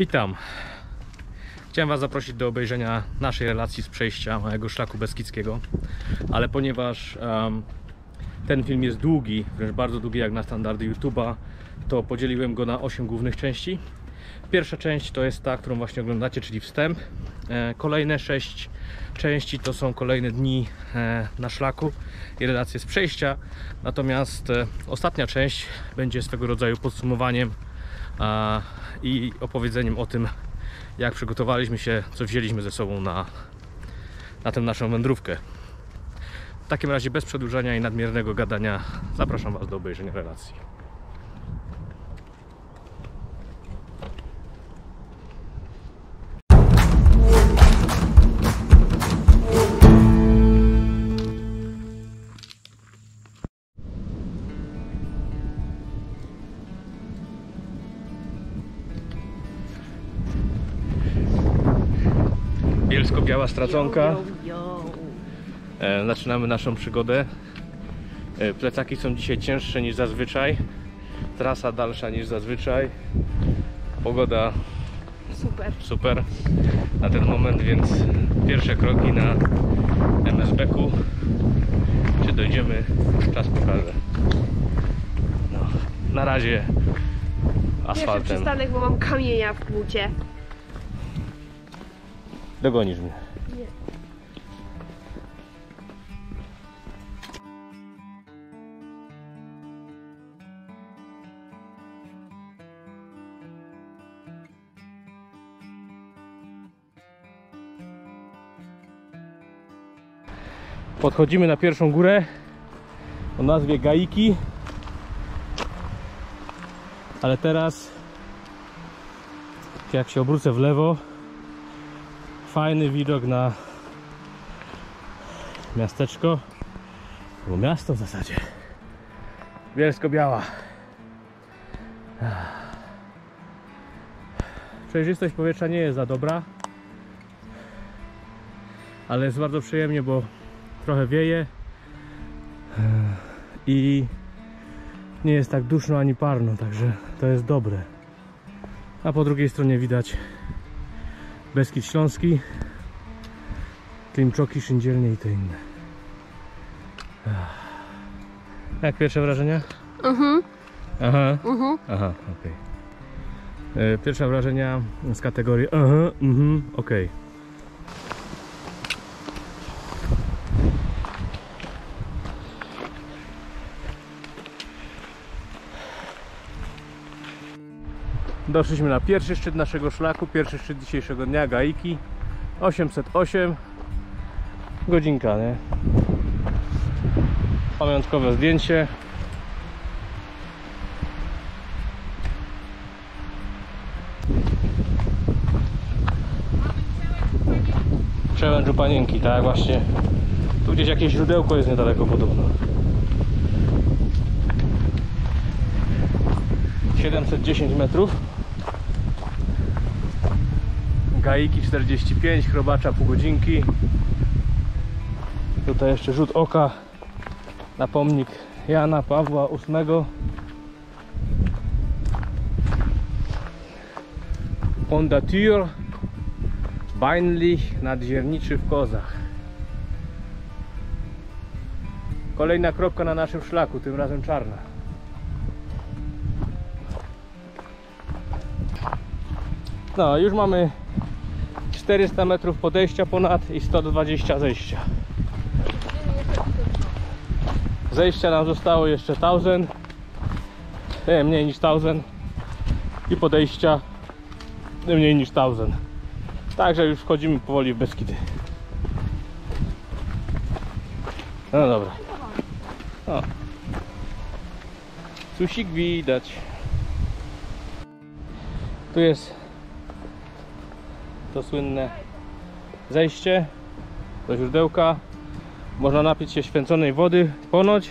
Witam. Chciałem Was zaprosić do obejrzenia naszej relacji z przejścia mojego szlaku Beskidzkiego, ale ponieważ em, ten film jest długi, wręcz bardzo długi jak na standardy YouTube'a, to podzieliłem go na 8 głównych części. Pierwsza część to jest ta, którą właśnie oglądacie, czyli wstęp. E, Kolejne 6 części to są kolejne dni e, na szlaku i relacje z przejścia. Natomiast e, ostatnia część będzie swego rodzaju podsumowaniem i opowiedzeniem o tym, jak przygotowaliśmy się, co wzięliśmy ze sobą na, na tę naszą wędrówkę. W takim razie bez przedłużania i nadmiernego gadania zapraszam Was do obejrzenia relacji. Bielsko-biała straconka. E, Zaczynamy naszą przygodę. E, Plecaki są dzisiaj cięższe niż zazwyczaj. Trasa dalsza niż zazwyczaj. Pogoda Super. super na ten moment, więc pierwsze kroki na MSB-ku. Czy dojdziemy? Czas pokaże. No, na razie Pierwszy asfaltem. przystanek, bo mam kamienia w bucie. Dogonisz mnie. Podchodzimy na pierwszą górę o nazwie Gaiki. Ale teraz jak się obrócę w lewo fajny widok na miasteczko albo miasto w zasadzie Bielsko-Biała Przejrzystość powietrza nie jest za dobra ale jest bardzo przyjemnie, bo trochę wieje i nie jest tak duszno ani parno, także to jest dobre. A po drugiej stronie widać Beskid Śląski, Klimczoki, Szyndzielnie i te inne. Jak pierwsze wrażenia? Mhm, Aha, mhm. aha, okej. E, Pierwsze wrażenia z kategorii aha, mhm, okej. Doszliśmy na pierwszy szczyt naszego szlaku, pierwszy szczyt dzisiejszego dnia, Gaiki 808 godzinka, nie? Pamiątkowe zdjęcie Przełęczu Panienki, tak właśnie. Tu gdzieś jakieś źródełko jest niedaleko podobno. 710 metrów. Gaiki 45, chrobacza pół godzinki. Tutaj jeszcze rzut oka na pomnik Jana Pawła VIII. Fondateur Beinlich nadzierniczy w Kozach. Kolejna kropka na naszym szlaku, tym razem czarna. No, już mamy 400 metrów podejścia ponad i 120 zejścia. Zejścia nam zostało jeszcze 1000, nie, mniej niż 1000 i podejścia mniej niż 1000. Także już wchodzimy powoli w Beskidy. No dobra. O. Susik widać. Tu jest to słynne zejście do źródełka. Można napić się święconej wody. Ponoć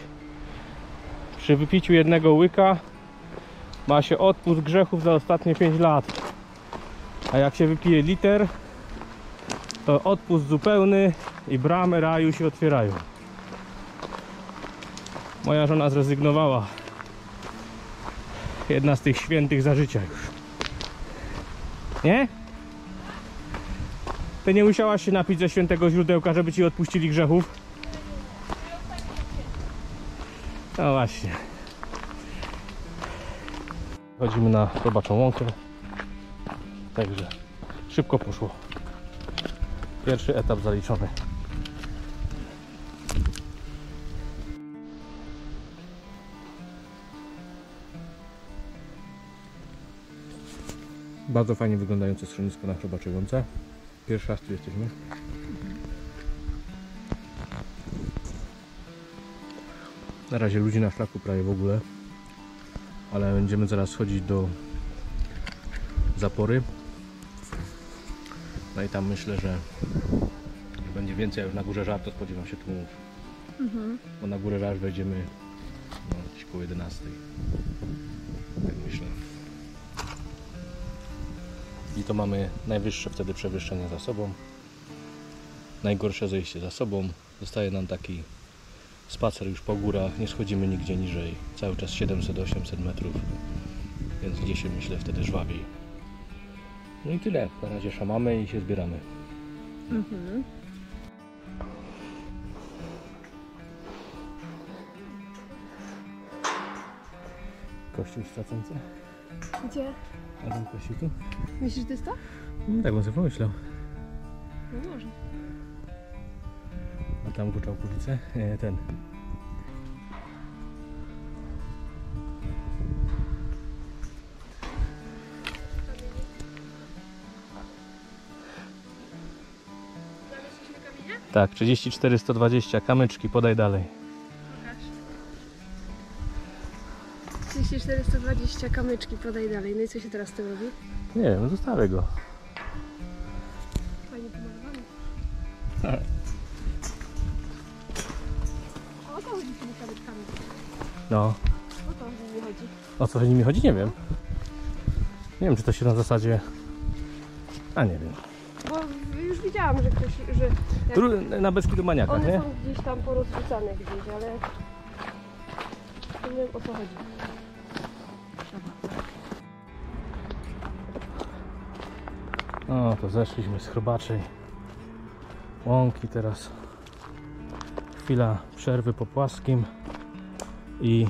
przy wypiciu jednego łyka ma się odpust grzechów za ostatnie 5 lat. A jak się wypije liter, to odpust zupełny i bramy raju się otwierają. Moja żona zrezygnowała. Jedna z tych świętych za życia już. Nie? Ty nie musiałaś się napić ze świętego źródełka, żeby ci odpuścili grzechów? No właśnie. Chodzimy na robaczą łąkę. Także szybko poszło. Pierwszy etap zaliczony. Bardzo fajnie wyglądające schronisko na robaczej łące. Pierwszy raz tu jesteśmy. Na razie ludzi na szlaku prawie w ogóle. Ale będziemy zaraz schodzić do zapory. No i tam myślę, że będzie więcej, już na górze żar to spodziewam się tłumów. Bo na górę żar wejdziemy no, gdzieś koło 11. Tak myślę. To mamy najwyższe wtedy przewyższenie za sobą. Najgorsze zejście za sobą. Zostaje nam taki spacer już po górach. Nie schodzimy nigdzie niżej. Cały czas 700-800 metrów. Więc gdzieś się myślę wtedy żwawiej. No i tyle. Na razie szamamy i się zbieramy. Kościół w Stracence? Gdzie? A ten kościół tu? Myślisz, że to jest to? No, tak bym sobie pomyślał. No może. A tam Guczałkowice? Nie, ten. Tak, 34 120 kamyczki, podaj dalej. 3420 kamyczki, podaj dalej. No i co się teraz z tym robi? Nie wiem, zostawię go. Fajnie pomalowane. A o to chodzi z tymi kamyczkami. No, O to z nimi chodzi. o co z nimi chodzi, nie wiem. Nie wiem, czy to się na zasadzie... A nie wiem. Bo już widziałam, że ktoś, że jak Tu na Beskidu Maniakach, one nie? są gdzieś tam porozrzucane gdzieś, ale nie wiem o co chodzi. No to zeszliśmy z chrobaczej. Łąki teraz. Chwila przerwy po płaskim i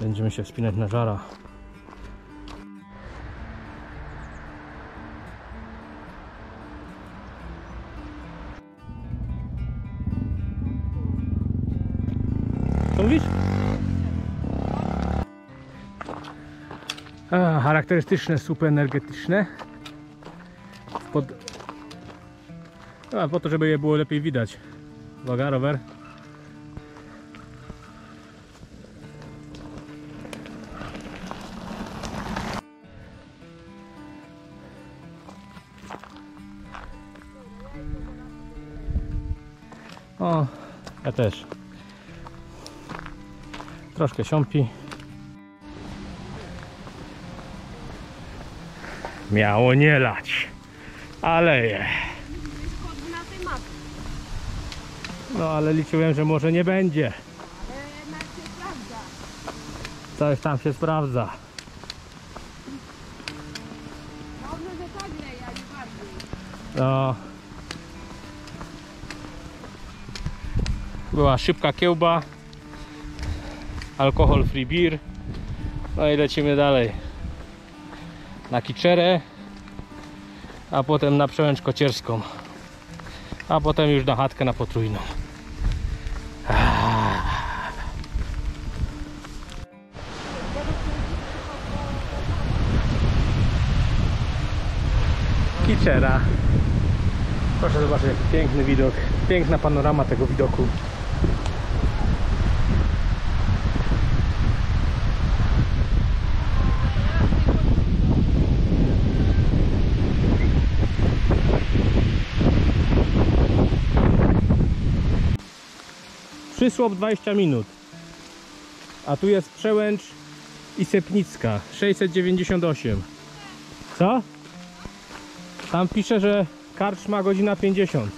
będziemy się wspinać na żara. Co charakterystyczne, super energetyczne. A, po to, żeby je było lepiej widać. Uwaga, rower. O, ja też. Troszkę siąpi. Miało nie lać, ale je. Kod na tej mapie. No ale liczyłem, że może nie będzie. Ale jednak się sprawdza. Coś tam się sprawdza. Dobrze, że tak leje, a nie bardziej. No. Była szybka kiełba. Alkohol free beer. No i lecimy dalej. Na Kiczerę. A potem na przełęcz kocierską. A potem już na chatkę na potrójną. Kiczera. Proszę zobaczyć, jaki piękny widok. Piękna panorama tego widoku. Przysłop 20 minut. A tu jest przełęcz i Sepnicka 698. Co? Tam pisze, że karcz ma godzina 50.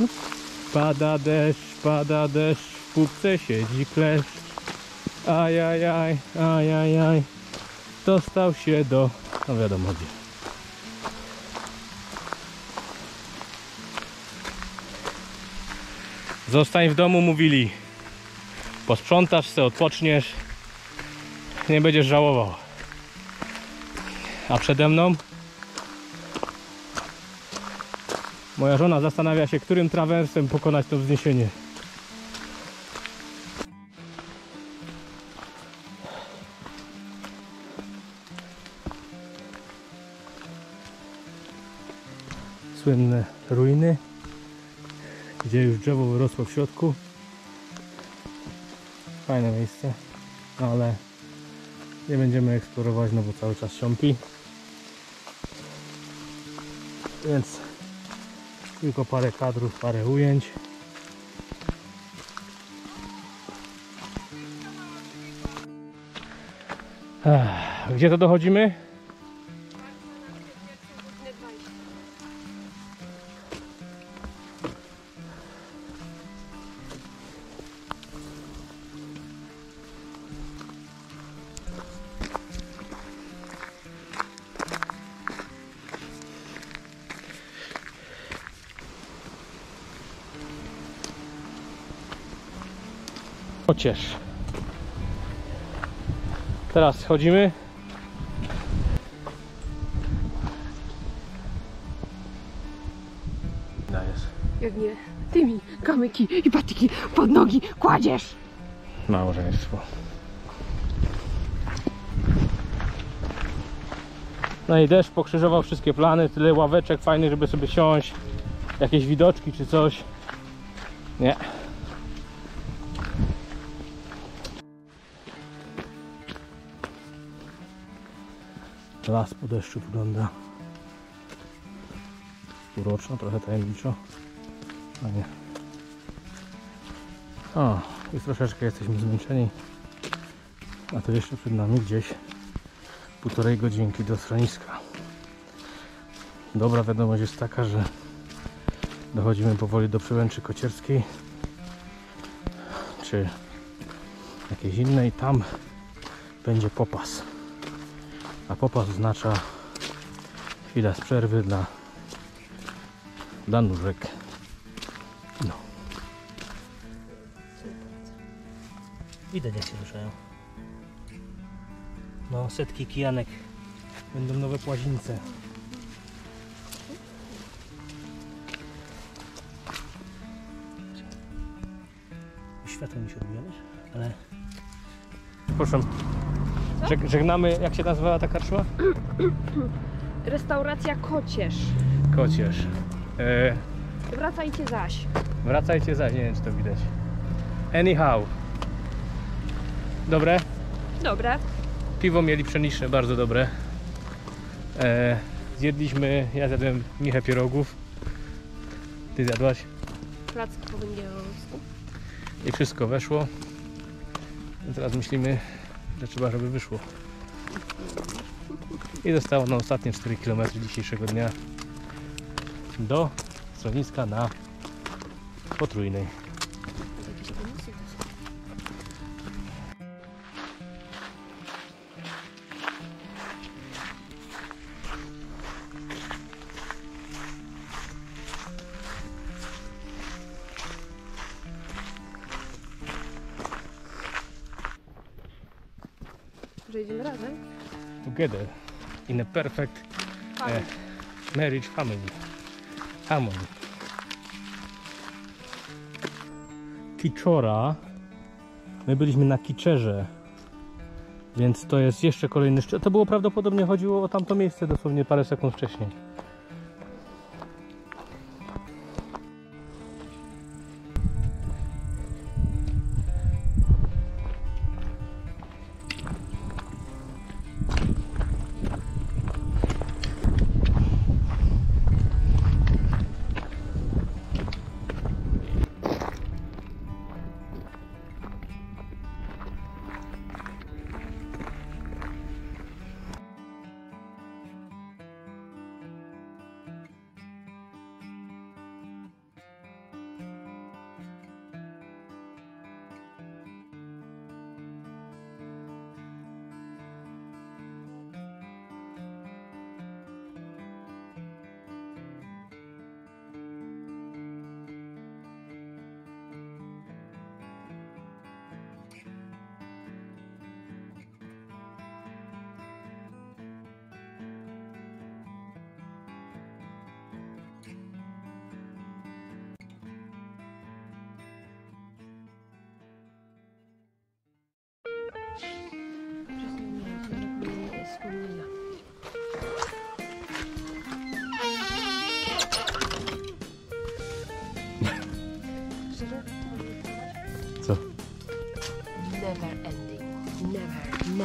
No. Pada deszcz, pada deszcz, w pupce siedzi kleszcz. Ajajaj, ajajaj, dostał się do No wiadomo gdzie. Zostań w domu, mówili. Posprzątasz se, odpoczniesz. Nie będziesz żałował. A przede mną moja żona zastanawia się, którym trawersem pokonać to wzniesienie. Słynne ruiny, gdzie już drzewo wyrosło w środku. Fajne miejsce, no ale nie będziemy eksplorować, no bo cały czas siąpi. Więc tylko parę kadrów, parę ujęć. Gdzie to dochodzimy? Chociaż. Teraz schodzimy. Dajesz. Jak nie, ty mi kamyki i patyki pod nogi kładziesz. Małżeństwo. No i deszcz pokrzyżował wszystkie plany, tyle ławeczek fajnych, żeby sobie siąść, jakieś widoczki czy coś. Nie. Las po deszczu wygląda uroczo, trochę tajemniczo. A nie. O, już troszeczkę jesteśmy zmęczeni. A to jeszcze przed nami gdzieś półtorej godzinki do schroniska. Dobra wiadomość jest taka, że dochodzimy powoli do przełęczy kocierskiej czy jakiejś innej. Tam będzie popas. A popas oznacza chwila z przerwy dla, dla nóżek. No. Widać jak się ruszają. No, setki kijanek. Będą nowe płazińce. Światło mi się odbija? Ale... Proszę. Żeg- żegnamy, jak się nazywała ta karczma? Restauracja Kocierz. Kocierz. E, Wracajcie zaś. wracajcie za, nie wiem czy to widać. Anyhow. Dobre? Dobra. Piwo mieli pszeniczne, bardzo dobre. E, zjedliśmy, ja zjadłem michę pierogów. Ty zjadłaś Placki po węgiersku. i wszystko weszło. I teraz myślimy, że trzeba, żeby wyszło. I zostało nam ostatnie 4 km dzisiejszego dnia do schroniska na Potrójnej. Together in a perfect. E. marriage family. Harmony. Kiczora. My byliśmy na Kiczerze. Więc to jest jeszcze kolejny szczyt. To było prawdopodobnie chodziło o tamto miejsce dosłownie parę sekund wcześniej.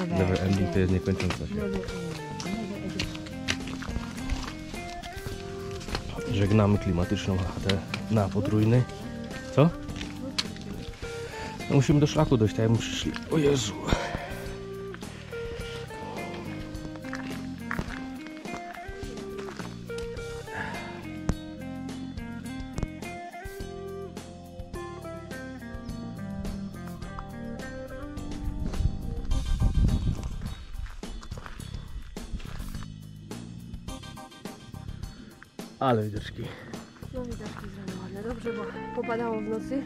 Never ending to jest niekończąca się. Żegnamy klimatyczną chatę na potrójny. Co? No musimy do szlaku dojść, tak jak my przyszli. O Jezu. Ale widoczki. No widoczki ładne. Dobrze, bo popadało w nocy.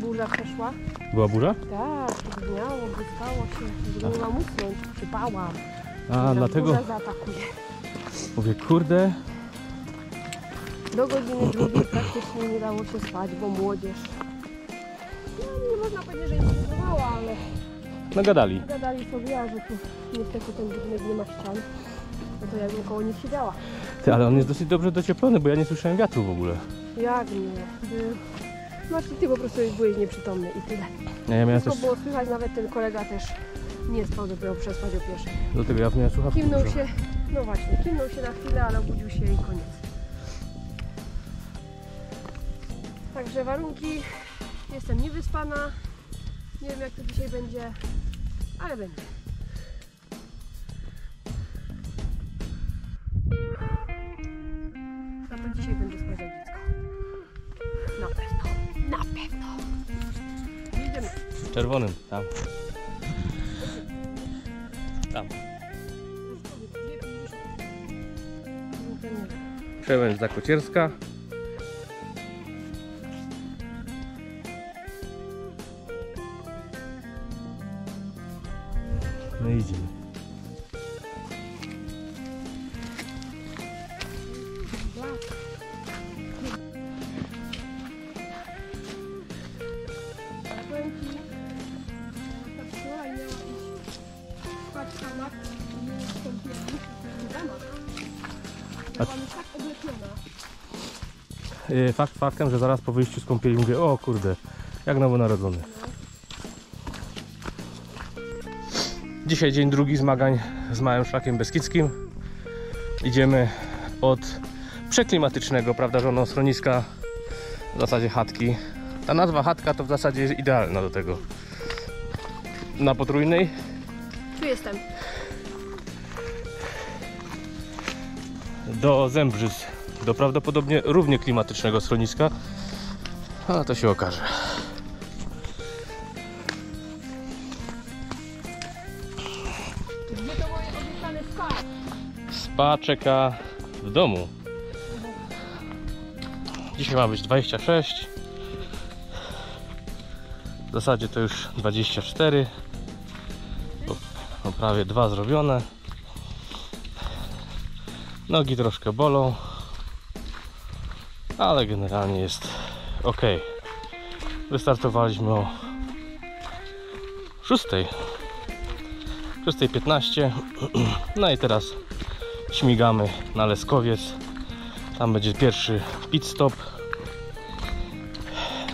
Burza przeszła. Była burza? Tak, gniało, błyskało się. Nie ma musnąć. Przypałam. A, dlatego Burza zaatakuje. mówię, kurde, Do godziny drugiej praktycznie nie dało się spać, bo młodzież. No, nie można powiedzieć, że imprezowała, ale nagadali. gadali sobie, a że tu niestety ten budynek nie ma ścian. No to ja bym koło nich siedziała. Ty, ale on jest dosyć dobrze docieplony, bo ja nie słyszałem wiatru w ogóle. Jak nie? By... Znaczy ty po prostu byłeś nieprzytomny i tyle. Ja, ja miałem Wszystko też, było słychać, nawet ten kolega też nie spał dopiero przespać o pierwszej. do tego ja miałem słuchawki Kimnął dużo. się, no właśnie, kimnął się na chwilę, ale obudził się i koniec. Także warunki, jestem niewyspana, nie wiem jak to dzisiaj będzie, ale będzie. Czerwonym, tam. Tam. Przełęcz Zakocierska. Byłam już tak Fakt faktem, że zaraz po wyjściu z kąpieli mówię, o kurde, jak nowonarodzony. Dzisiaj dzień drugi zmagań z małym szlakiem beskidzkim. Idziemy od przeklimatycznego, prawda, żono schroniska, w zasadzie chatki. Ta nazwa chatka to w zasadzie jest idealna do tego. Na potrójnej Tu jestem. Do Zembrzyc, do prawdopodobnie równie klimatycznego schroniska, ale to się okaże. Spa? Czeka w domu. Dzisiaj ma być 26. W zasadzie to już 24. Bo, bo prawie dwa zrobione. Nogi troszkę bolą. Ale generalnie jest ok. Wystartowaliśmy o 6. 6.15. No i teraz śmigamy na Leskowiec. Tam będzie pierwszy pit stop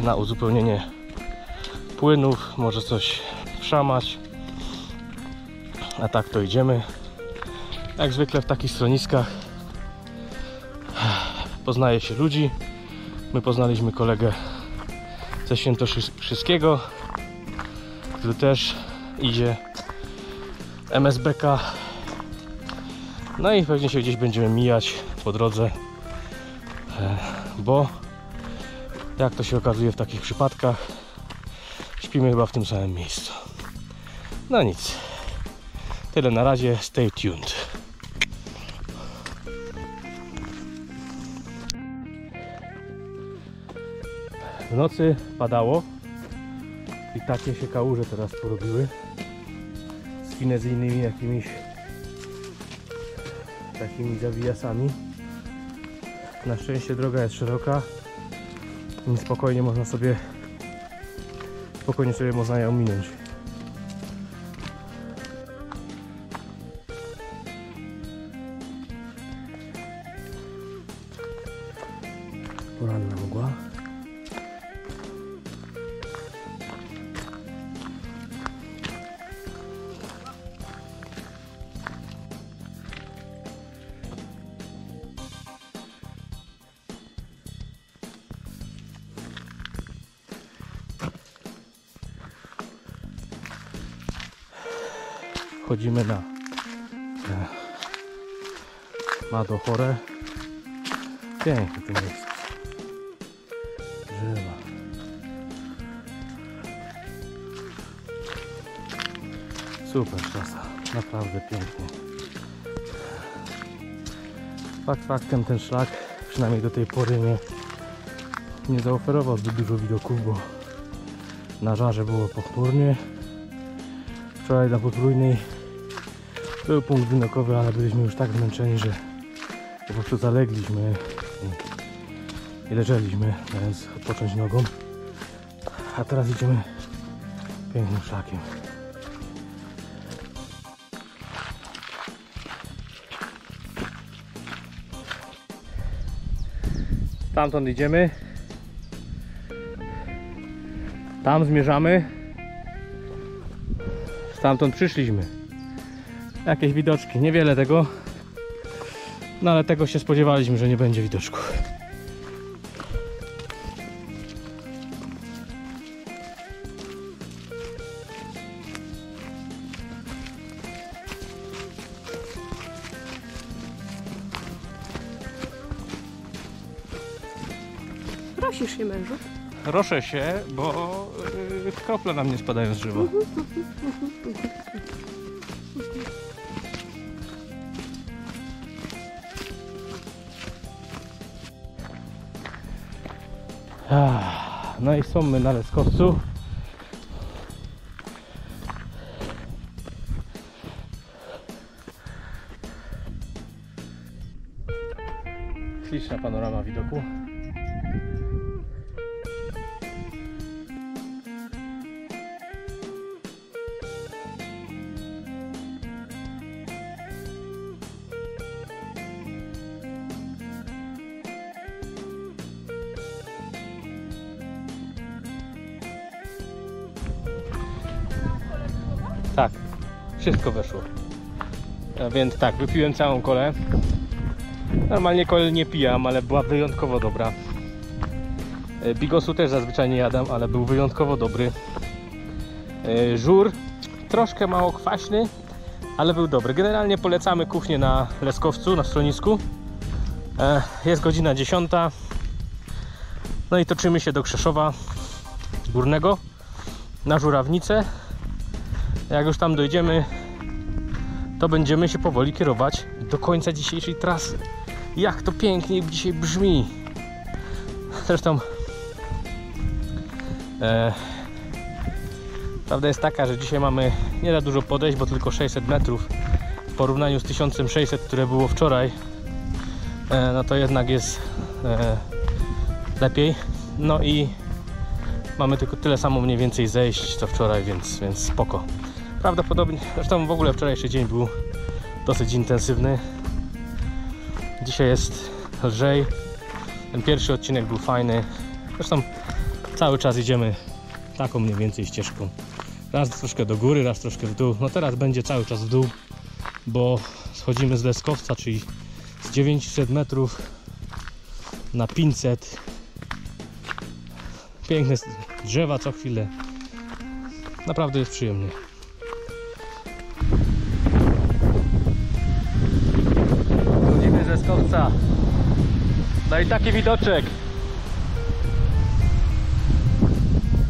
na uzupełnienie płynów, może coś wszamać. A tak to idziemy. Jak zwykle w takich schroniskach poznaje się ludzi. My poznaliśmy kolegę ze Świętokrzyskiego, który też idzie MSBK no i pewnie się gdzieś będziemy mijać po drodze, e, bo jak to się okazuje w takich przypadkach, śpimy chyba w tym samym miejscu. No nic. Tyle na razie. Stay tuned. W nocy padało i takie się kałuże teraz porobiły z finezyjnymi jakimiś takimi zawijasami. Na szczęście droga jest szeroka, więc spokojnie można sobie spokojnie sobie można ją minąć. Wchodzimy na e, Mado Chore. Piękne to miejsce. Drzewa. Super szkoda. Naprawdę pięknie. Fakt faktem ten szlak, przynajmniej do tej pory nie, nie zaoferował zbyt dużo widoków, bo na żarze było pochmurnie. Wczoraj na potrójnej był punkt widokowy, ale byliśmy już tak zmęczeni, że po prostu zalegliśmy i, i leżeliśmy, więc odpocząć nogą. A teraz idziemy pięknym szlakiem. Stamtąd idziemy. Tam zmierzamy. Stamtąd przyszliśmy. Jakieś widoczki, niewiele tego. No ale tego się spodziewaliśmy, że nie będzie widoczków. Prosisz się mężu. Roszę się, bo yy, krople na mnie spadają z drzewa. I są my na Leskowcu. Tak, wszystko weszło. Więc tak, wypiłem całą kolę. Normalnie kolę nie pijam, ale była wyjątkowo dobra. E, Bigosu też zazwyczaj nie jadam, ale był wyjątkowo dobry. E, Żur troszkę mało kwaśny, ale był dobry. Generalnie polecamy kuchnię na Leskowcu, na schronisku. E, Jest godzina 10. No i toczymy się do Krzeszowa Górnego na Żurawnicę. Jak już tam dojdziemy, to będziemy się powoli kierować do końca dzisiejszej trasy. Jak to pięknie dzisiaj brzmi. Zresztą e, prawda jest taka, że dzisiaj mamy nie za dużo podejść, bo tylko 600 metrów w porównaniu z 1600, które było wczoraj. E, no to jednak jest e, lepiej. No i mamy tylko tyle samo mniej więcej zejść co wczoraj, więc, więc spoko. Prawdopodobnie, zresztą w ogóle wczorajszy dzień był dosyć intensywny. Dzisiaj jest lżej. Ten pierwszy odcinek był fajny. Zresztą cały czas idziemy taką mniej więcej ścieżką. Raz troszkę do góry, raz troszkę w dół. No teraz będzie cały czas w dół, bo schodzimy z Leskowca, czyli z 900 metrów na 500. Piękne drzewa co chwilę. Naprawdę jest przyjemnie. Skowca. No i taki widoczek.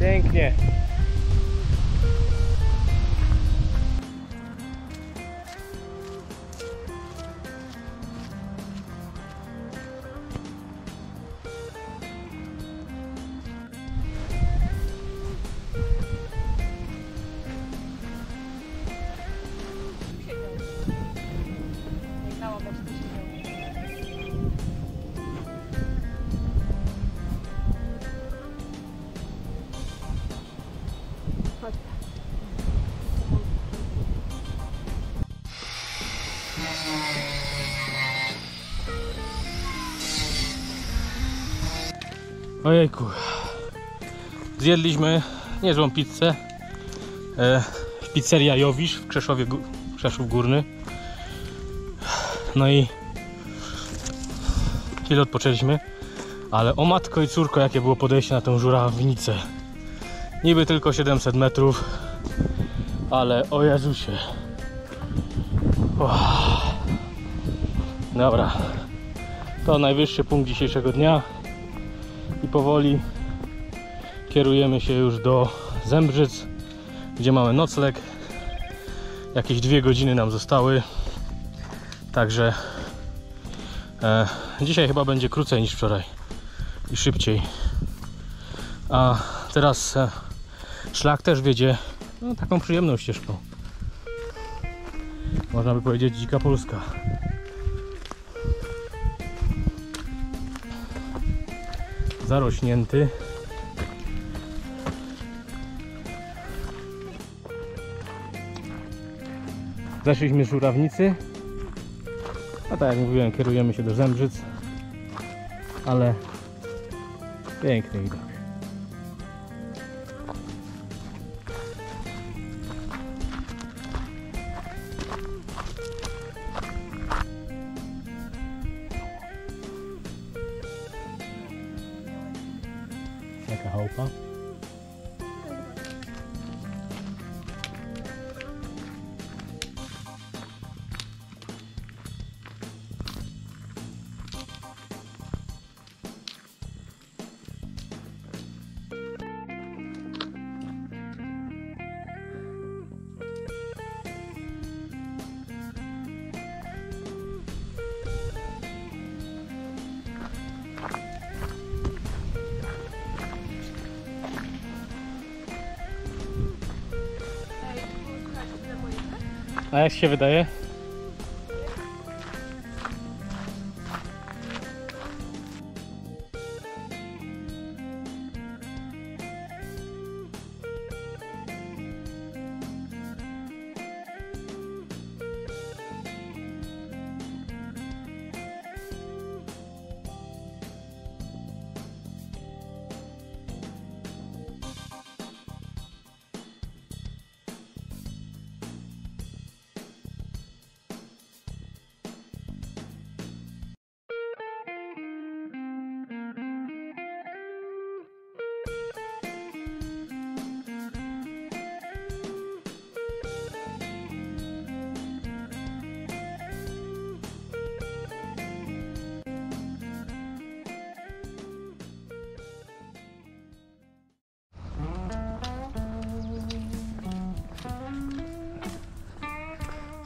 Pięknie. Ojejku. Zjedliśmy niezłą pizzę. E, pizzeria Jowisz w Krzeszowie, Krzeszów Górny. No i chwilę odpoczęliśmy. Ale o matko i córko, jakie było podejście na tą żurawnicę. Niby tylko 700 metrów, ale o Jezusie. Uff. Dobra. To najwyższy punkt dzisiejszego dnia. Powoli kierujemy się już do Zembrzyc, gdzie mamy nocleg. Jakieś dwie godziny nam zostały. Także e, dzisiaj chyba będzie krócej niż wczoraj i szybciej. A teraz e, szlak też wiedzie no, taką przyjemną ścieżką. Można by powiedzieć dzika Polska. Zarośnięty. Zeszliśmy żurawnicy. A tak jak mówiłem, kierujemy się do Zembrzyc. Ale piękny widok. Się wydaje?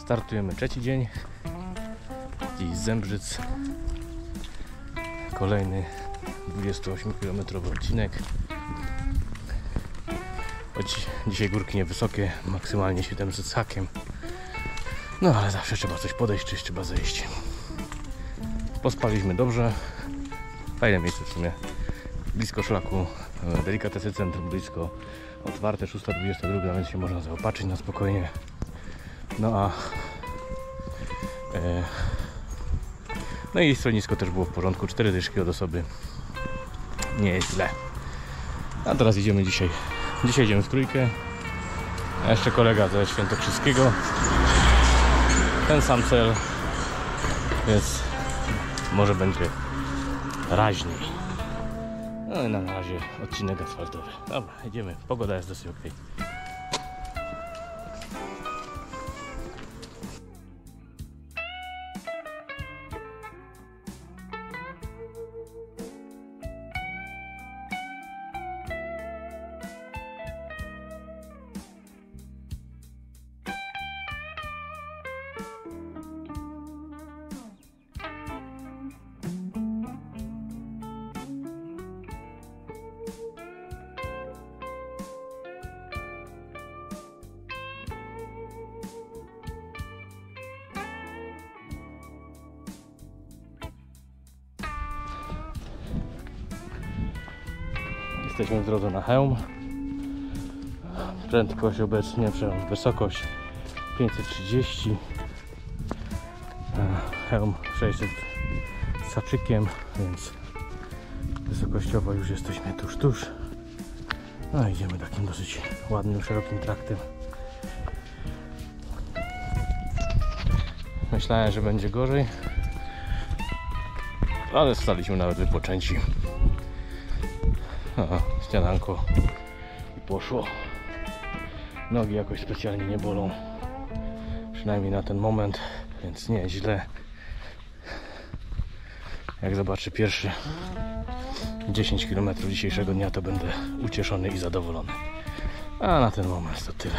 Startujemy trzeci dzień. Dziś Zembrzyc. Kolejny 28 km odcinek. Choć dzisiaj górki niewysokie, maksymalnie 700 z hakiem. No ale zawsze trzeba coś podejść, czyś trzeba zejść. Pospaliśmy dobrze. Fajne miejsce w sumie. Blisko szlaku, e, delikatesy centrum blisko. Otwarte 6.22, więc się można zaopatrzyć na spokojnie. No a e, no i schronisko też było w porządku, cztery dyszki od osoby. Nie jest źle. A teraz idziemy dzisiaj. Dzisiaj idziemy w trójkę. A jeszcze kolega ze Świętokrzyskiego. Ten sam cel. Więc może będzie raźniej. No i na razie odcinek asfaltowy. Dobra, idziemy. Pogoda jest dosyć ok. Jesteśmy hełm. Prędkość obecnie, wysokość 530. E, Hełm 600 z haczykiem, więc Wysokościowo już jesteśmy tuż, tuż. No idziemy takim dosyć ładnym, szerokim traktem. Myślałem, że będzie gorzej. Ale staliśmy nawet wypoczęci. I poszło. Nogi jakoś specjalnie nie bolą. Przynajmniej na ten moment, więc nie źle. Jak zobaczę pierwszy 10 km dzisiejszego dnia, to będę ucieszony i zadowolony. A na ten moment to tyle.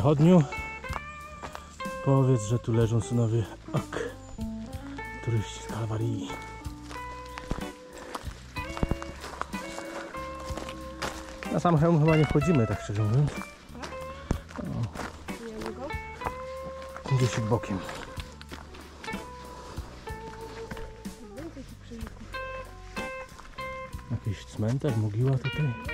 Przechodniu, powiedz, że tu leżą synowie Ok, turyści z Kalwarii. Na sam hełm chyba nie wchodzimy, tak szczerze mówiąc. Mogę. Gdzieś bokiem. Jakiś cmentarz, mogiła tutaj.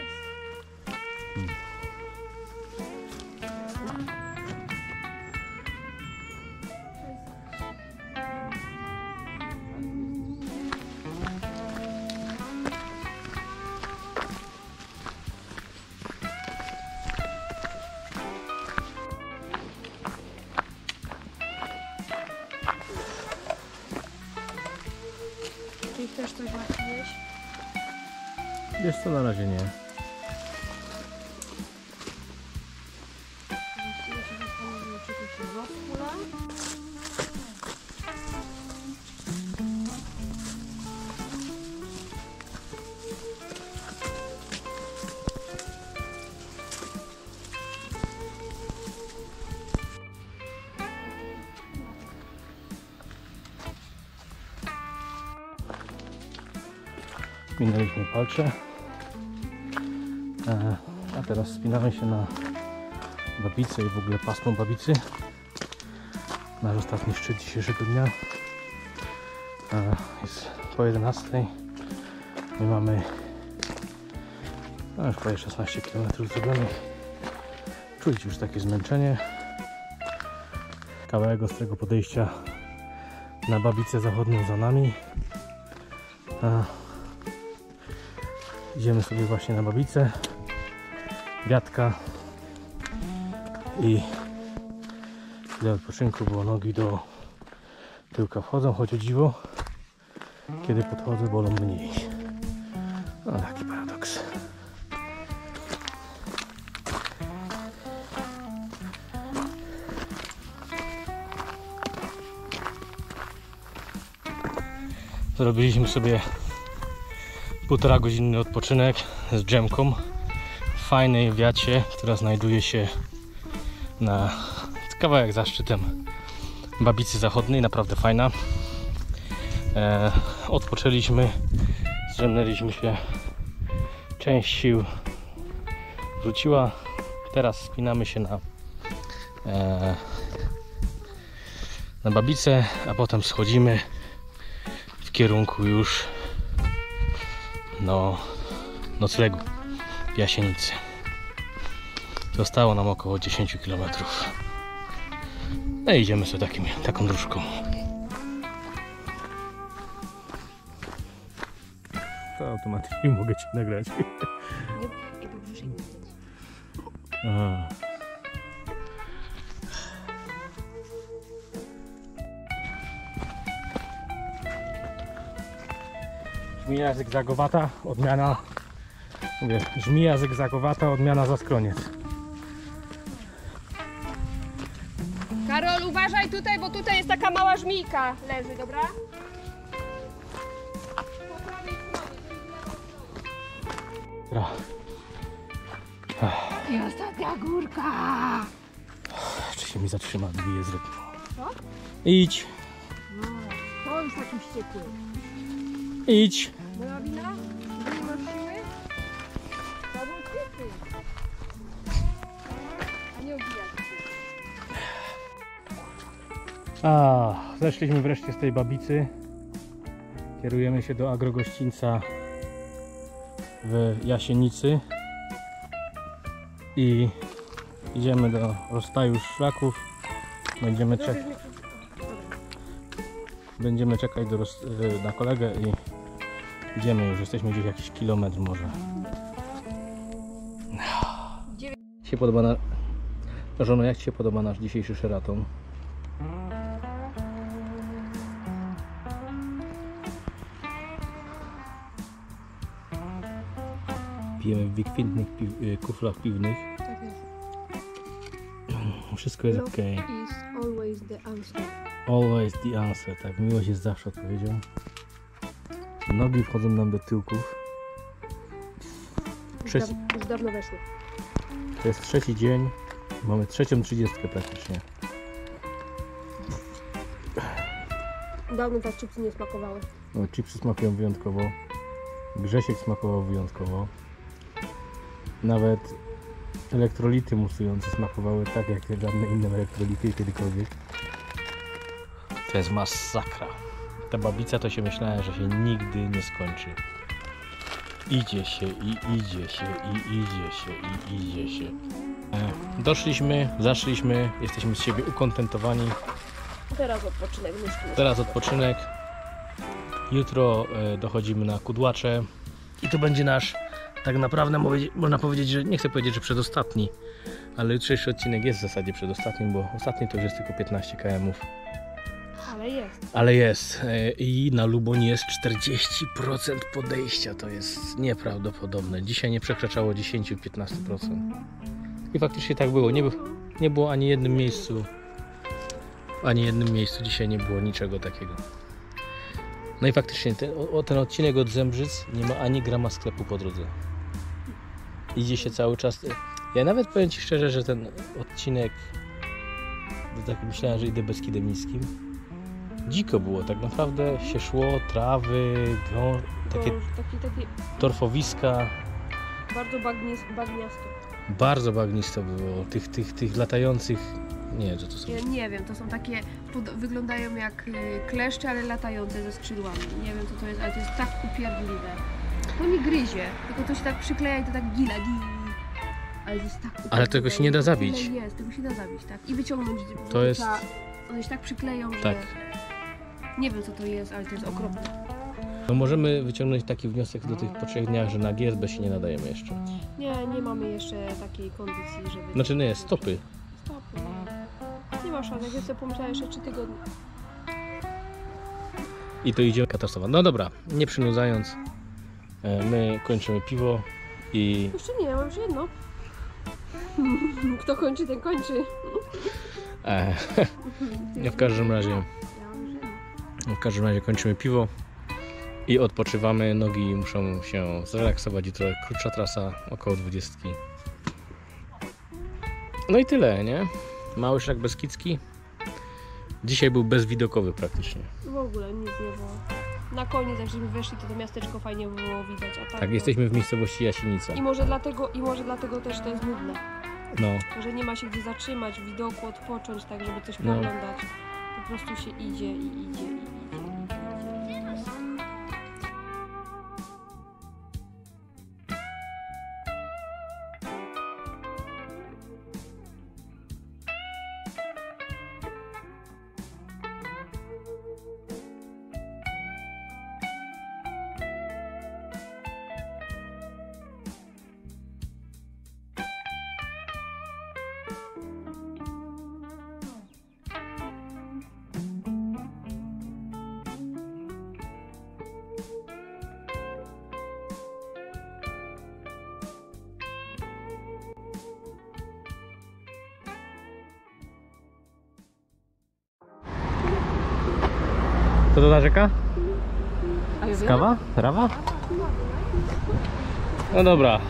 Minęliśmy palcze. E, A teraz spinamy się na babicę i w ogóle pasmo babicy. Nasz ostatni szczyt dzisiejszego dnia. E, Jest po 11. My mamy no już prawie 16 km zrobionych. Czuć już takie zmęczenie. Kawałek ostrego podejścia na babicę zachodnią za nami. E, Idziemy sobie właśnie na babicę, wiatka i chwilę odpoczynku, bo nogi do tyłka wchodzą, choć o dziwo, kiedy podchodzę bolą mniej. No taki paradoks. Zrobiliśmy sobie półtora godzinny odpoczynek z dżemką w fajnej wiacie, która znajduje się na kawałek za szczytem Babicy Zachodniej, naprawdę fajna. E, odpoczęliśmy, zdrzemnęliśmy się, część sił wróciła. Teraz spinamy się na e, na Babicę, a potem schodzimy w kierunku już no, noclegu w Jasienicy. Zostało nam około 10 km. No i idziemy sobie takim, taką dróżką. To automatycznie mogę Ci nagrać. Nie. Aha. Żmija zygzagowata, odmiana. Mówię, żmija zygzagowata, odmiana za skroniec. Karol, uważaj tutaj, bo tutaj jest taka mała żmijka leży, dobra? Dobra. I ostatnia górka! Czy się mi zatrzyma, dwie z rytmu. Co? Idź, No, to już taki wściekły. idź. Moja wina? Nie masz siły? To był. A nie obijać się. A, zeszliśmy wreszcie z tej babicy. Kierujemy się do agrogościńca w Jasienicy. I idziemy do rozstaju szlaków. Będziemy, czek- będziemy czekać do na kolegę i idziemy już. Jesteśmy gdzieś jakiś kilometr może. Jak się podoba na... Żono, jak Ci się podoba nasz dzisiejszy Sheraton? Pijemy w wykwintnych pi- y, kuflach piwnych. Tak jest. Wszystko jest Love ok. is always the answer. Always the answer, tak. Miłość jest zawsze odpowiedzią. Nogi wchodzą nam do tyłków. Już, Trzeci, już dawno weszło. to jest trzeci dzień. Mamy trzecią trzydziestkę praktycznie. Dawno tak chipsy nie smakowały. No, chipsy smakują wyjątkowo. Grzesiek smakował wyjątkowo. Nawet elektrolity musujące smakowały tak jak żadne inne elektrolity kiedykolwiek. To jest masakra. Ta babica to się myślałem, że się nigdy nie skończy. Idzie się i idzie się i idzie się i idzie się. Doszliśmy, zaszliśmy, jesteśmy z siebie ukontentowani. Teraz odpoczynek. Teraz odpoczynek. Jutro e, dochodzimy na kudłacze. I to będzie nasz, tak naprawdę można powiedzieć, że nie chcę powiedzieć, że przedostatni, ale jutrzejszy odcinek jest w zasadzie przedostatnim, bo ostatni to już jest tylko 15 km. Ale jest. Ale jest. e, I na Luboń jest 40% podejścia. To jest nieprawdopodobne. Dzisiaj nie przekraczało 10-15%. I faktycznie tak było. Nie, nie było ani jednym miejscu. Ani jednym miejscu dzisiaj nie było niczego takiego. No i faktycznie ten, o, ten odcinek od Zembrzyc nie ma ani grama sklepu po drodze. Idzie się cały czas. Ja nawet powiem Ci szczerze, że ten odcinek. Tak myślałem, że idę Beskidem Niskim dziko było, tak naprawdę się szło, trawy, gą, takie taki, taki torfowiska, bardzo bagnis, bagniasty. bardzo bagnisto było, tych, tych, tych latających, nie wiem co to są, Ja nie wiem, to są takie, pod, wyglądają jak y, kleszcze, ale latające ze skrzydłami. Nie wiem co to jest, ale to jest tak upierdliwe. To nie gryzie, tylko to się tak przykleja i to tak gila, gi. Ale tak Ale tego się nie da zabić. Jest, tego się da zabić, tak? I wyciągnąć. To jest-. One się tak przykleją, że... Nie wiem co to jest, ale to jest okropne. no możemy wyciągnąć taki wniosek do tych po trzech dniach, że na GSB się nie nadajemy jeszcze, Nie, nie mamy jeszcze takiej kondycji, żeby... znaczy nie, stopy, Stopy. Nie ma szans, jak ja sobie pomyślałem jeszcze 3 tygodnie. i to idzie katastrofa, no dobra, nie przynudzając, e, my kończymy piwo i Jeszcze nie, mam już jedno. Kto kończy, ten kończy. e, w każdym razie W każdym razie kończymy piwo i odpoczywamy. Nogi muszą się zrelaksować. Jutro krótsza trasa, około 20. No i tyle, nie? Mały szlak Beskidzki. Dzisiaj był bezwidokowy praktycznie. W ogóle nic nie było. Na koniec, jak żeśmy weszli, to to miasteczko fajnie było widać. A tak, Tak, jesteśmy w miejscowości Jasienica. I może, dlatego, I może dlatego też to jest nudne. No, Że nie ma się gdzie zatrzymać, widoku, odpocząć, tak żeby coś No. pooglądać. Prostu się idzie i idzie i idzie. Rzeka? A ja Kawa? Rawa? No dobra.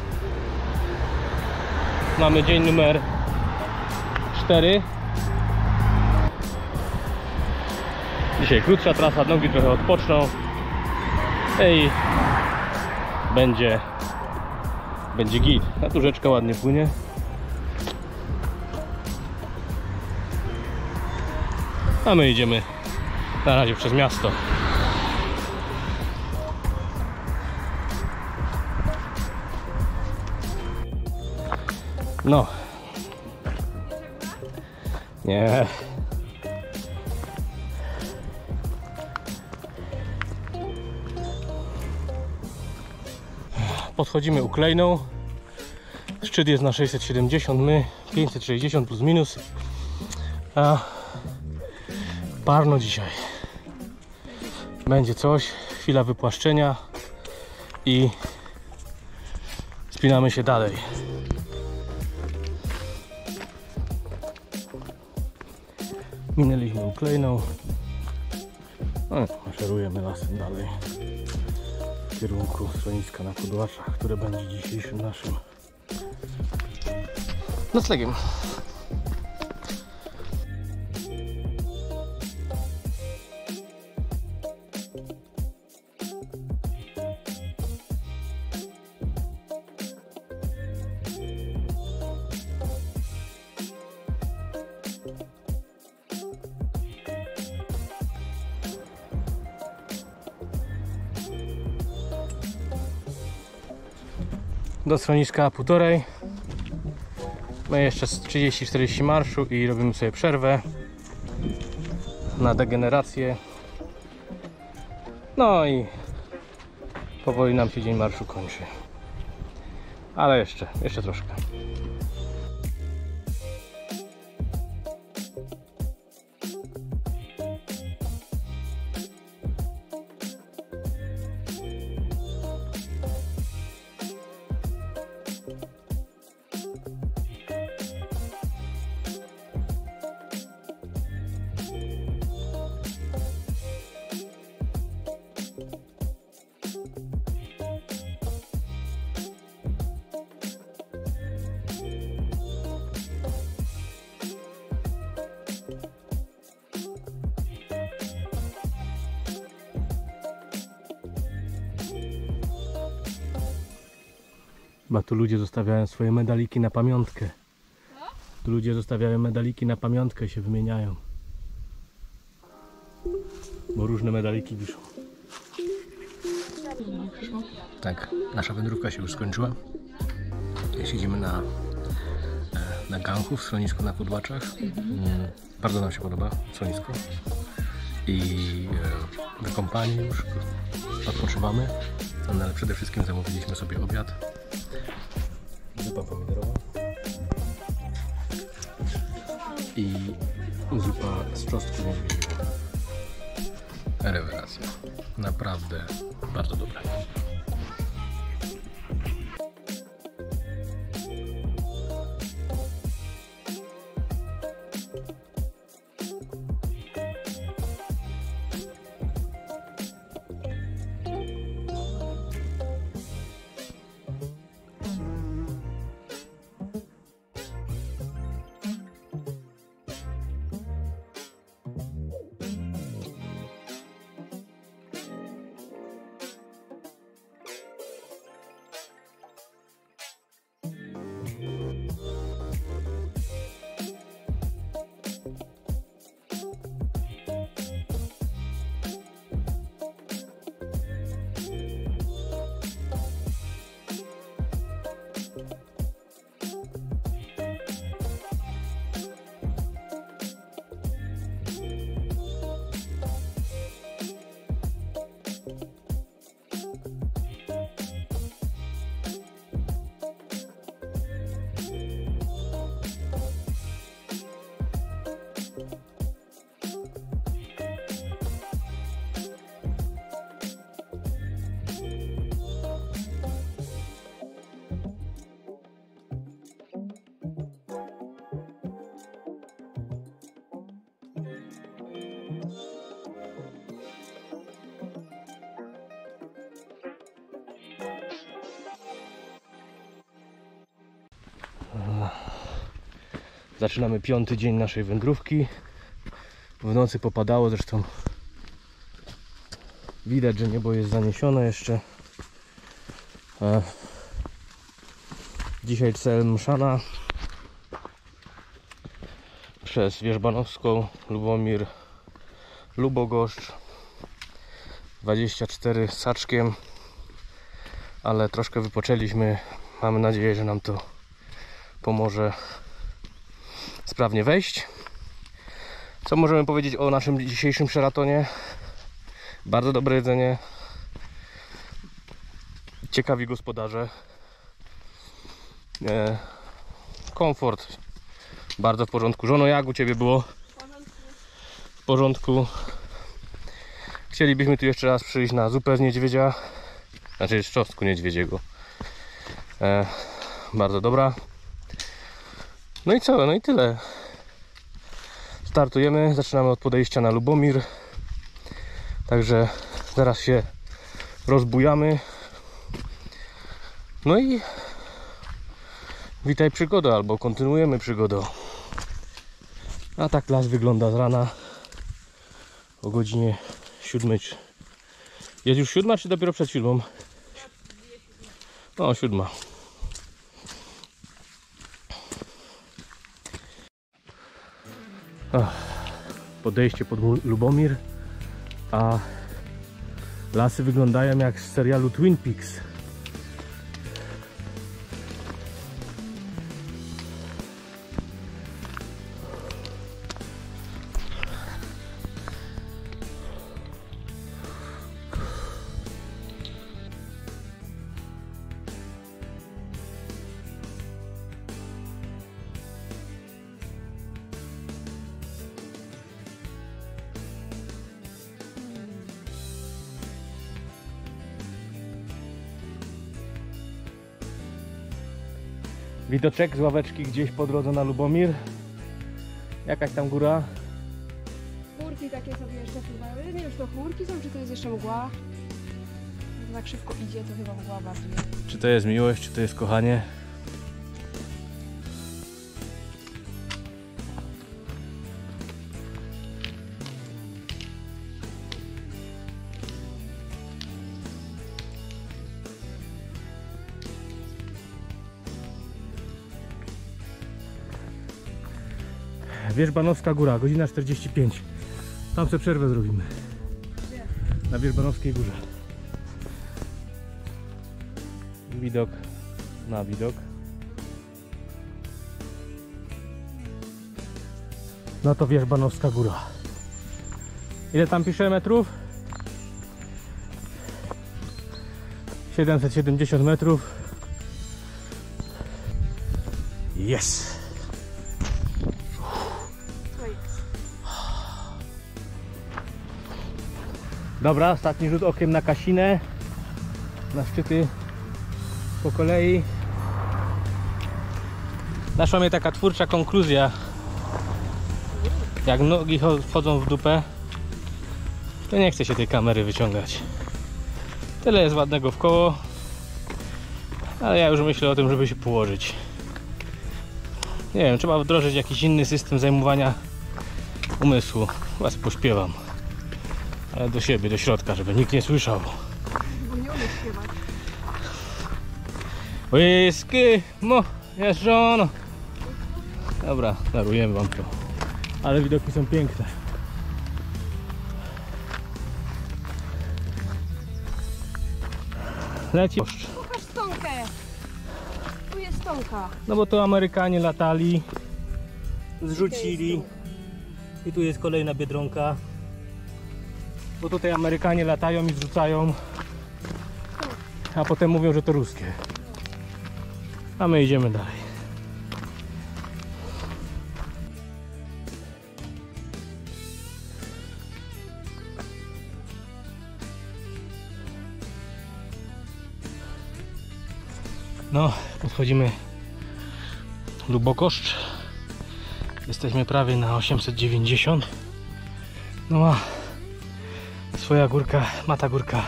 Mamy dzień numer 4. Dzisiaj krótsza trasa, nogi trochę odpoczną. Ej, będzie będzie git. A tu rzeczka ładnie płynie. A my idziemy na razie przez miasto. No. Nie. Podchodzimy uklejną. Szczyt jest na 670, my 560 plus minus. A parno dzisiaj. Będzie coś, chwila wypłaszczenia i spinamy się dalej. Minęliśmy uklejną. No, maszerujemy lasem dalej w kierunku schroniska na Kudłaczach, które będzie dzisiejszym naszym noclegiem. Do schroniska półtorej. My jeszcze z 30-40 marszu i robimy sobie przerwę na degenerację. No i powoli nam się dzień marszu kończy. Ale jeszcze, jeszcze troszkę. Ludzie zostawiają swoje medaliki na pamiątkę. Tu ludzie zostawiają medaliki na pamiątkę się wymieniają. Bo różne medaliki wiszą. Tak, nasza wędrówka się już skończyła. Siedzimy na, e, na ganku w schronisku na Kudłaczach. Mm, Bardzo nam się podoba schronisko. I e, wykąpani już odpoczywamy. No, ale przede wszystkim zamówiliśmy sobie obiad. Zupa pomidorowa. I zupa z czosnku niedźwiedziego. Rewelacja. Naprawdę bardzo Zaczynamy piąty dzień naszej wędrówki. W nocy popadało, zresztą widać, że niebo jest zaniesione jeszcze. E, Dzisiaj cel Mszana przez Wierzbanowską, Lubomir, Lubogoszcz 24 z saczkiem ale troszkę wypoczęliśmy mamy nadzieję, że nam to pomoże sprawnie wejść. Co możemy powiedzieć o naszym dzisiejszym Sheratonie? Bardzo dobre jedzenie. Ciekawi gospodarze. E, komfort bardzo w porządku. Żono, jak u Ciebie było? W porządku. Chcielibyśmy tu jeszcze raz przyjść na zupę z niedźwiedzia. Znaczy z czosnku niedźwiedziego. E, bardzo dobra. No i co? No i tyle. Startujemy. Zaczynamy od podejścia na Lubomir. Także zaraz się rozbujamy. No i witaj przygoda, albo kontynuujemy przygodę. A tak las wygląda z rana o godzinie 7. Jest już siódma, czy dopiero przed siódmą? No, siódma. Podejście pod Lu- Lubomir, a lasy wyglądają jak z serialu Twin Peaks. Widoczek z ławeczki gdzieś po drodze na Lubomir. Jakaś tam góra. Chmurki takie sobie jeszcze pływały. Nie wiem, czy to chmurki są, czy to jest jeszcze mgła. Jak tak szybko idzie, to chyba mgła bardziej. Czy to jest miłość, czy to jest kochanie? Wierzbanowska Góra, godzina 45. Tam sobie przerwę zrobimy. Na Wierzbanowskiej Górze. Widok na widok. No to Wierzbanowska Góra. Ile tam pisze metrów? 770 metrów. Jest. Dobra, ostatni rzut okiem na Kasinę. Na szczyty po kolei. Naszła mnie taka twórcza konkluzja. Jak nogi cho- wchodzą w dupę, to nie chce się tej kamery wyciągać. Tyle jest ładnego w koło. Ale ja już myślę o tym, żeby się położyć. Nie wiem, trzeba wdrożyć jakiś inny system zajmowania umysłu. Was pośpiewam. Ale do siebie, do środka, żeby nikt nie słyszał. Whisky, moja żono. Dobra, darujemy wam to. Ale widoki są piękne. Leci. Pokaż stonkę! Tu jest stonka. No bo to Amerykanie latali, zrzucili. I tu jest kolejna biedronka. Bo tutaj Amerykanie latają i zrzucają. A potem mówią, że to ruskie. A my idziemy dalej. No, podchodzimy Lubokoszcz. Jesteśmy prawie na 890. No ma swoja górka, ma ta górka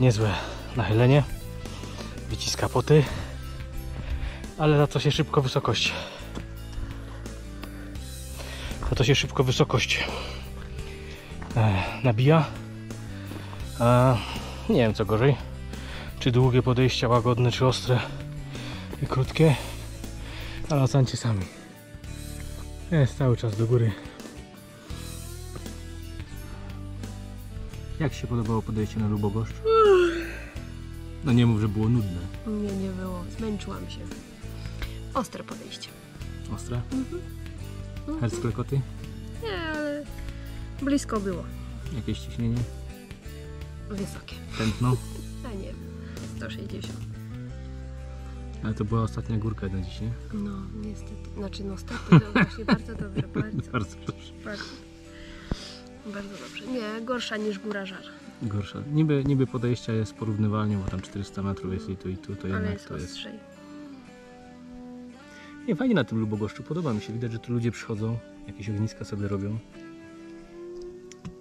niezłe nachylenie. Wyciska poty. Ale za to się szybko wysokość. Za to się szybko wysokość e, nabija. A, nie wiem co gorzej. Czy długie podejścia łagodne, czy ostre i krótkie. Ale ocencie sami. Jest cały czas do góry. Jak się podobało podejście na Lubogoszcz? No nie mów, że było nudne. Nie, nie było. Zmęczyłam się. Ostre podejście. Ostre? Mhm. Herc klekoty? Nie, ale blisko było. Jakieś ciśnienie? Wysokie. Tętno? A nie wiem, 160. Ale to była ostatnia górka na dziś, nie? No, niestety. Znaczy, no to właśnie bardzo dobrze, bardzo, Bardzo proszę. bardzo. Bardzo dobrze. Nie, gorsza niż góra żar, Gorsza. Niby, niby podejścia jest porównywalnie, bo tam 400 metrów jest i tu i tu, to ale jednak jest to jest... ostrzej. Nie, fajnie na tym Lubogoszczu, podoba mi się. Widać, że tu ludzie przychodzą, jakieś ogniska sobie robią.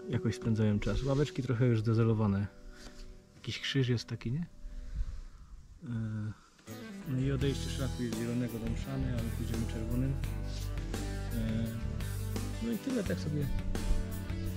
Jakoś spędzają czas. Ławeczki trochę już zdezelowane. Jakiś krzyż jest taki, nie? E, No i odejście szlaku jest zielonego do mszany, ale pójdziemy czerwonym. E, No i tyle, tak sobie.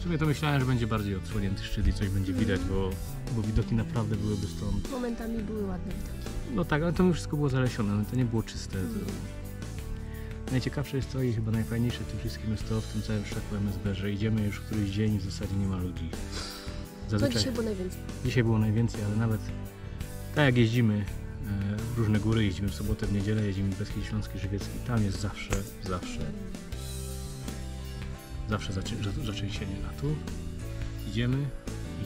W sumie to myślałem, że będzie bardziej odsłonięty szczyt i coś będzie widać, bo, bo widoki naprawdę byłyby stąd. Momentami były ładne widoki. No tak, ale to już wszystko było zalesione, no to nie było czyste. To... Najciekawsze jest to i chyba najfajniejsze w tym wszystkim jest to w tym całym szlaku MSB, że idziemy już któryś dzień i w zasadzie nie ma ludzi. To Zazwyczaj dzisiaj było najwięcej. dzisiaj było najwięcej, ale nawet tak jak jeździmy e, w różne góry, jeździmy w sobotę, w niedzielę, jeździmy w Beskid Śląski, Żywiecki, tam jest zawsze, zawsze, zawsze zaczę- za- zaczęsienie. A tu idziemy,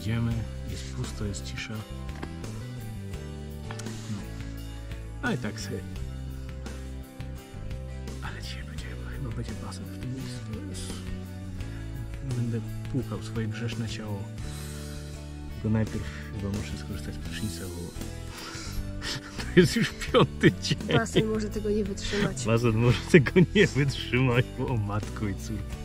idziemy, jest pusto, jest cisza. No. Ale i tak sobie. Ale dzisiaj będzie, chyba będzie basen w tym miejscu. Będę płukał swoje grzeszne ciało. Tylko najpierw chyba muszę skorzystać z prysznica, bo to jest już piąty dzień. Basen może tego nie wytrzymać. Basen może tego nie wytrzymać, bo o matko i córko.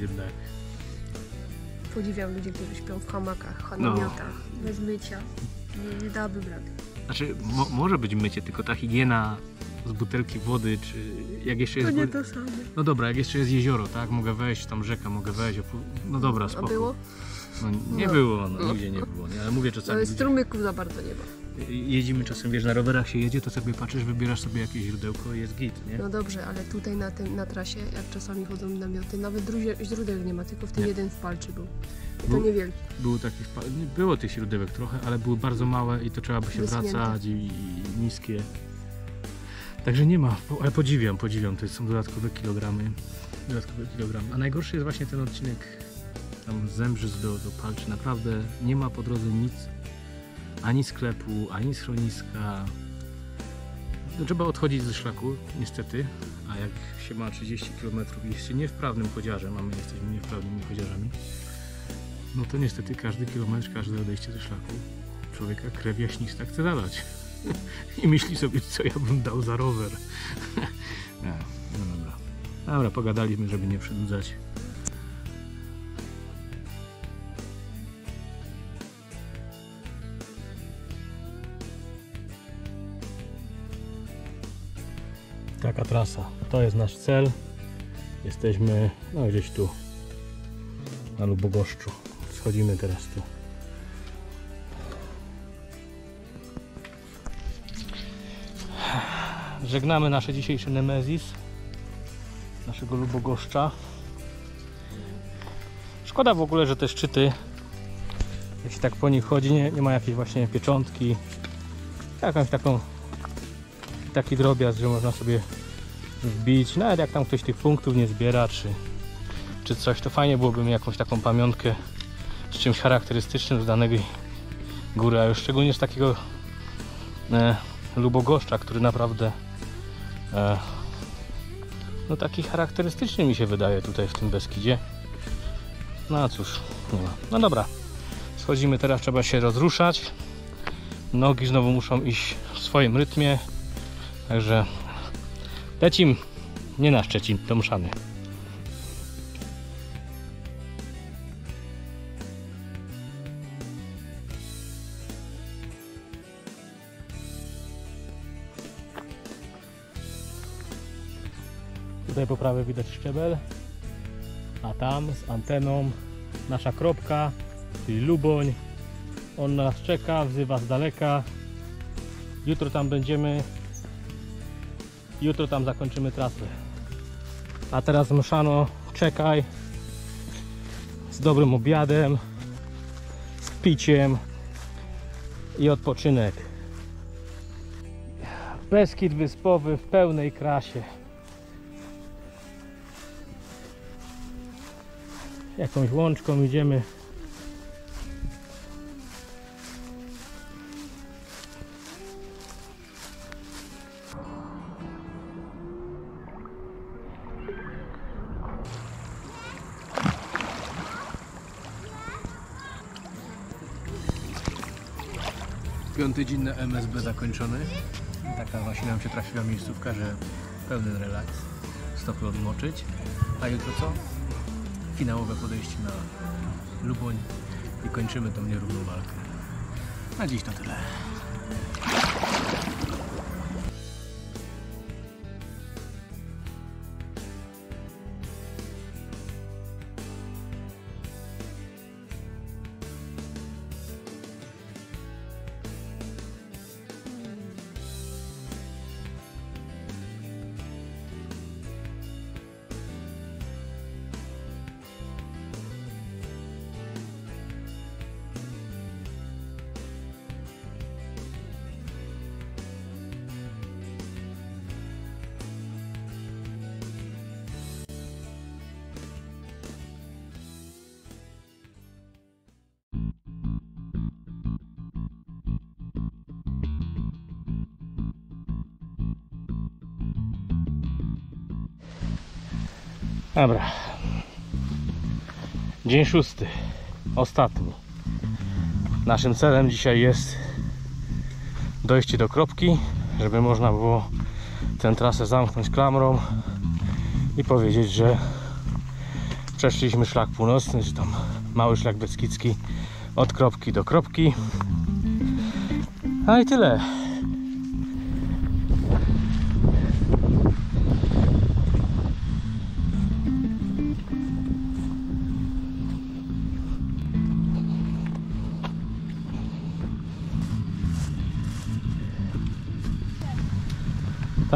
To. Podziwiam ludzi, którzy śpią w hamakach, No. namiotach, bez mycia. Nie, nie dałabym rady. Znaczy, mo- może być mycie, tylko ta higiena z butelki wody, czy jak jeszcze To jest... nie gó- to samo. No dobra, jak jeszcze jest jezioro, tak? Mogę wejść, tam rzeka, mogę wejść. No dobra, A spoko. było? No, nie No. było, no, nigdzie nie było, nie? Ale mówię czasami... Ludzie- strumyków za bardzo nie ma. Jeździmy czasem, wiesz, na rowerach się jedzie, to sobie patrzysz, wybierasz sobie jakieś źródełko i jest git, nie? No dobrze, ale tutaj na, tym, na trasie, jak czasami chodzą namioty, nawet druzie, źródeł nie ma, tylko w tym Nie. jeden w Palczy był. I to Był- niewielki. Było tych źródełek trochę, ale były bardzo małe i to trzeba by się wracać i, i niskie. Także nie ma, ale podziwiam, podziwiam, to są dodatkowe kilogramy, dodatkowe kilogramy. A najgorszy jest właśnie ten odcinek tam Zembrzyc do, do Palczy, naprawdę nie ma po drodze nic, ani sklepu, ani schroniska. No, trzeba odchodzić ze szlaku, niestety, a jak się ma 30 km i jest się niewprawnym chodziarzem, a my jesteśmy niewprawnymi chodziarzami, no to niestety każdy kilometr, każde odejście ze szlaku człowieka krew jaśnista chce zadać. I myśli sobie, co ja bym dał za rower. No dobra. Dobra, pogadaliśmy, żeby nie przedłużać. Taka trasa. To jest nasz cel. Jesteśmy no gdzieś tu na Lubogoszczu. Schodzimy teraz tu. Żegnamy nasze dzisiejsze Nemezis, naszego Lubogoszcza. Szkoda w ogóle, że te szczyty, jak się tak po nich chodzi, nie, nie ma jakiejś właśnie pieczątki, jakąś taką, taki drobiazg, że można sobie wbić, nawet jak tam ktoś tych punktów nie zbiera, czy, czy coś, to fajnie byłoby mieć jakąś taką pamiątkę z czymś charakterystycznym z danej góry, a już szczególnie z takiego e, Lubogoszcza, który naprawdę e, no taki charakterystyczny mi się wydaje tutaj w tym Beskidzie. No a cóż, nie ma. No dobra, schodzimy teraz, trzeba się rozruszać. Nogi znowu muszą iść w swoim rytmie, także lecim, nie na Szczecin, do Mszany. Tutaj po prawej widać szczebel, a tam z anteną nasza kropka, czyli Luboń. On nas czeka, wzywa z daleka. Jutro tam będziemy. Jutro tam zakończymy trasę. A teraz Mszano, czekaj. Z dobrym obiadem, z piciem i odpoczynek. Beskid wyspowy w pełnej krasie. Jakąś łączką idziemy. Piąty dzień na MSB zakończony. Taka właśnie nam się trafiła miejscówka, że pełny relaks. Stopy odmoczyć. A jutro co? Finałowe podejście na Luboń i kończymy tą nierówną walkę. Na dziś to tyle. Dobra. Dzień szósty. Ostatni. Naszym celem dzisiaj jest dojście do kropki, żeby można było tę trasę zamknąć klamrą i powiedzieć, że przeszliśmy szlak północny, czy tam mały szlak beskidzki od kropki do kropki. A i tyle.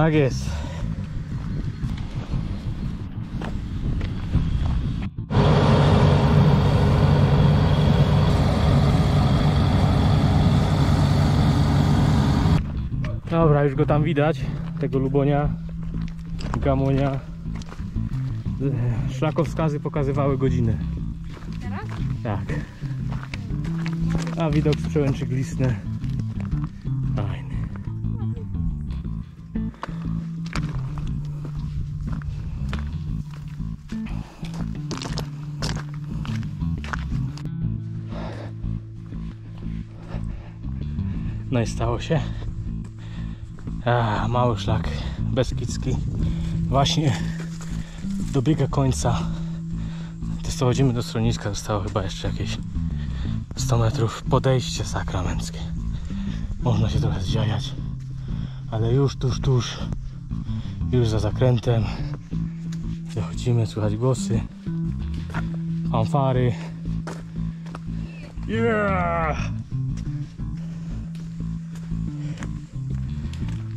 Tak jest. Dobra, już go tam widać, tego Lubonia, Gamonia. E, Szlakowskazy pokazywały godzinę. Teraz? Tak. A widok z przełęczy Glisne. I stało się. Mały szlak beskidzki właśnie dobiega końca. Dochodzimy do schroniska, zostało chyba jeszcze jakieś 100 metrów podejście sakramenckie. Można się trochę zdziajać, ale już tuż, tuż, już za zakrętem dochodzimy, słychać głosy, fanfary. Yeah!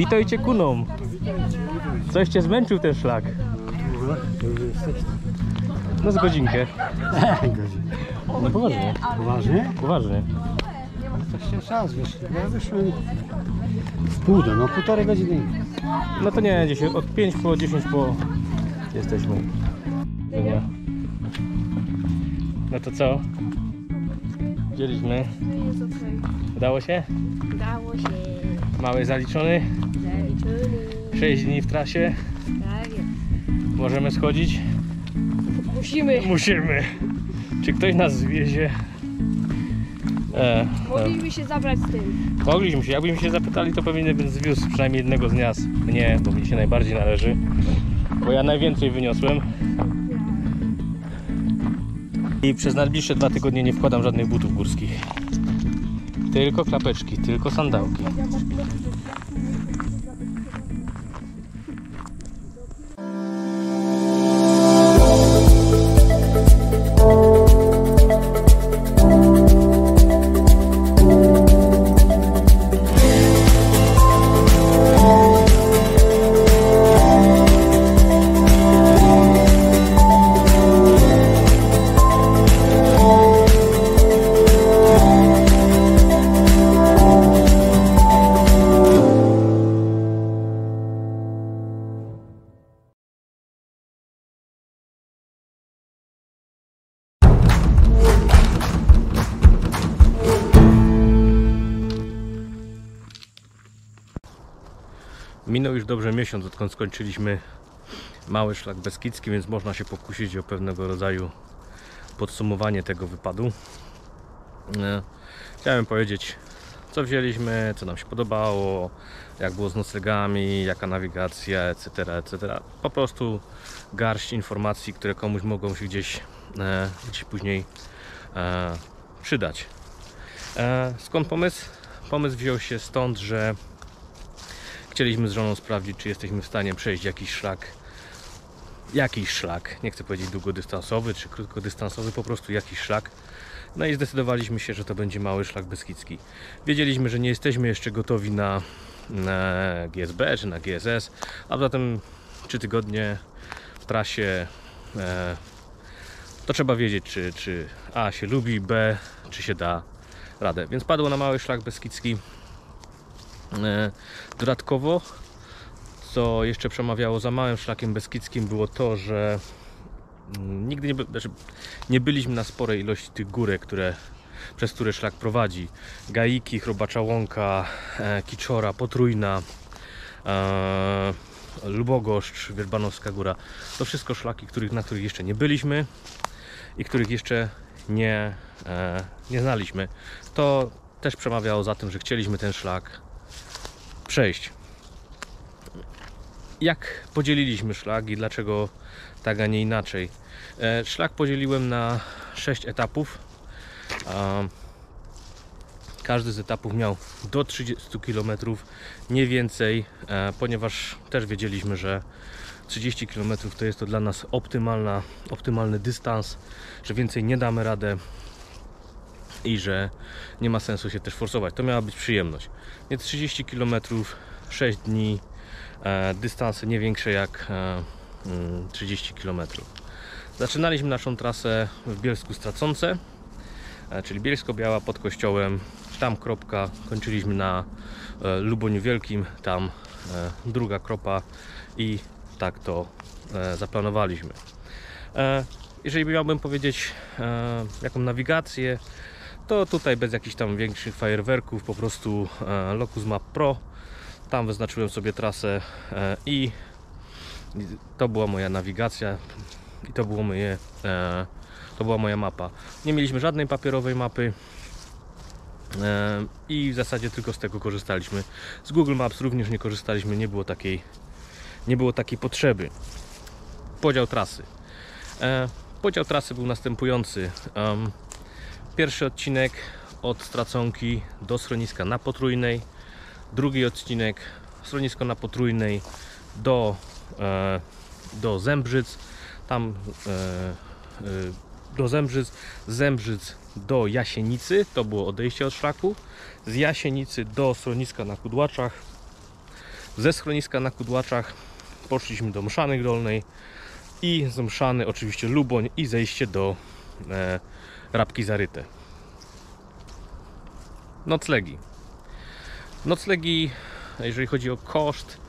Witajcie kuną. Coś cię zmęczył ten szlak. No z godzinkę. No poważnie, Poważnie? poważnie. Jeszcze czas, wiesz, ja wyszłem w pół do, no półtorej godziny. No to nie, 10, od 5 po 10 po jesteśmy. Nie. No to co? Okej. Udało się? Udało się. Mały zaliczony. Zaliczony. 6 dni w trasie. Tak jest. Możemy schodzić? Musimy. Musimy. Czy ktoś nas zwiezie? E, e, Mogliśmy się zabrać z tym. mogliśmy się. Jakbyśmy się zapytali, to pewnie bym zwiózł przynajmniej jednego z nas. Mnie, bo mi się najbardziej należy. Bo ja najwięcej wyniosłem. I przez najbliższe dwa tygodnie nie wkładam żadnych butów górskich. Tylko klapeczki, tylko sandałki. Minął już dobrze miesiąc, odkąd skończyliśmy mały szlak beskidzki, więc można się pokusić o pewnego rodzaju podsumowanie tego wypadu. E, Chciałem powiedzieć, co wzięliśmy, co nam się podobało, jak było z noclegami, jaka nawigacja, etc., etc. Po prostu garść informacji, które komuś mogą się gdzieś, e, gdzieś później e, przydać. Skąd pomysł? Pomysł wziął się stąd, że Chcieliśmy z żoną sprawdzić, czy jesteśmy w stanie przejść jakiś szlak. Jakiś szlak, nie chcę powiedzieć długodystansowy czy krótkodystansowy, po prostu jakiś szlak. No i zdecydowaliśmy się, że to będzie mały szlak beskidzki. Wiedzieliśmy, że nie jesteśmy jeszcze gotowi na, na GSB czy na GSS, a zatem 3 tygodnie w trasie e, to trzeba wiedzieć, czy, czy A się lubi, B czy się da radę. Więc padło na mały szlak beskidzki. E, Dodatkowo, co jeszcze przemawiało za małym szlakiem beskidzkim, było to, że mm, nigdy nie, by- znaczy, nie byliśmy na sporej ilości tych górek, które, przez które szlak prowadzi. Gaiki, Chrobacza Łąka, e, Kiczora, Potrójna, e, Lubogoszcz, Wierzbanowska Góra. To wszystko szlaki, których, na których jeszcze nie byliśmy i których jeszcze nie, nie znaliśmy. To też przemawiało za tym, że chcieliśmy ten szlak przejść. Jak podzieliliśmy szlak i dlaczego tak, a nie inaczej? E, Szlak podzieliłem na 6 etapów. Każdy z etapów miał do 30 km, nie więcej, e, ponieważ też wiedzieliśmy, że 30 km to jest to dla nas optymalna, optymalny dystans, że więcej nie damy radę i że nie ma sensu się też forsować. To miała być przyjemność. Więc 30 km, 6 dni, e, dystanse nie większe jak e, mm, 30 km. Zaczynaliśmy naszą trasę w Bielsku Stracące, e, czyli Bielsko-Biała pod kościołem, tam kropka, kończyliśmy na e, Luboniu Wielkim, tam e, druga kropa i tak to e, zaplanowaliśmy. E, jeżeli miałbym powiedzieć e, jaką nawigację, to tutaj bez jakichś tam większych fajerwerków, po prostu e, Locus Map Pro. Tam wyznaczyłem sobie trasę e, i to była moja nawigacja i to było moje e, to była moja mapa. Nie mieliśmy żadnej papierowej mapy i w zasadzie tylko z tego korzystaliśmy. Z Google Maps również nie korzystaliśmy, nie było takiej nie było takiej potrzeby. Podział trasy. Podział trasy był następujący. Pierwszy odcinek od Straconki do schroniska na Potrójnej. Drugi odcinek schronisko na Potrójnej do, e, do Zembrzyc. Tam e, e, do Zembrzyc, Zembrzyc do Jasienicy. To było odejście od szlaku. Z Jasienicy do schroniska na Kudłaczach. Ze schroniska na Kudłaczach poszliśmy do Mszany Dolnej i z Mszany oczywiście Luboń i zejście do e, Rabki Zaryte. noclegi. Noclegi, jeżeli chodzi o koszt,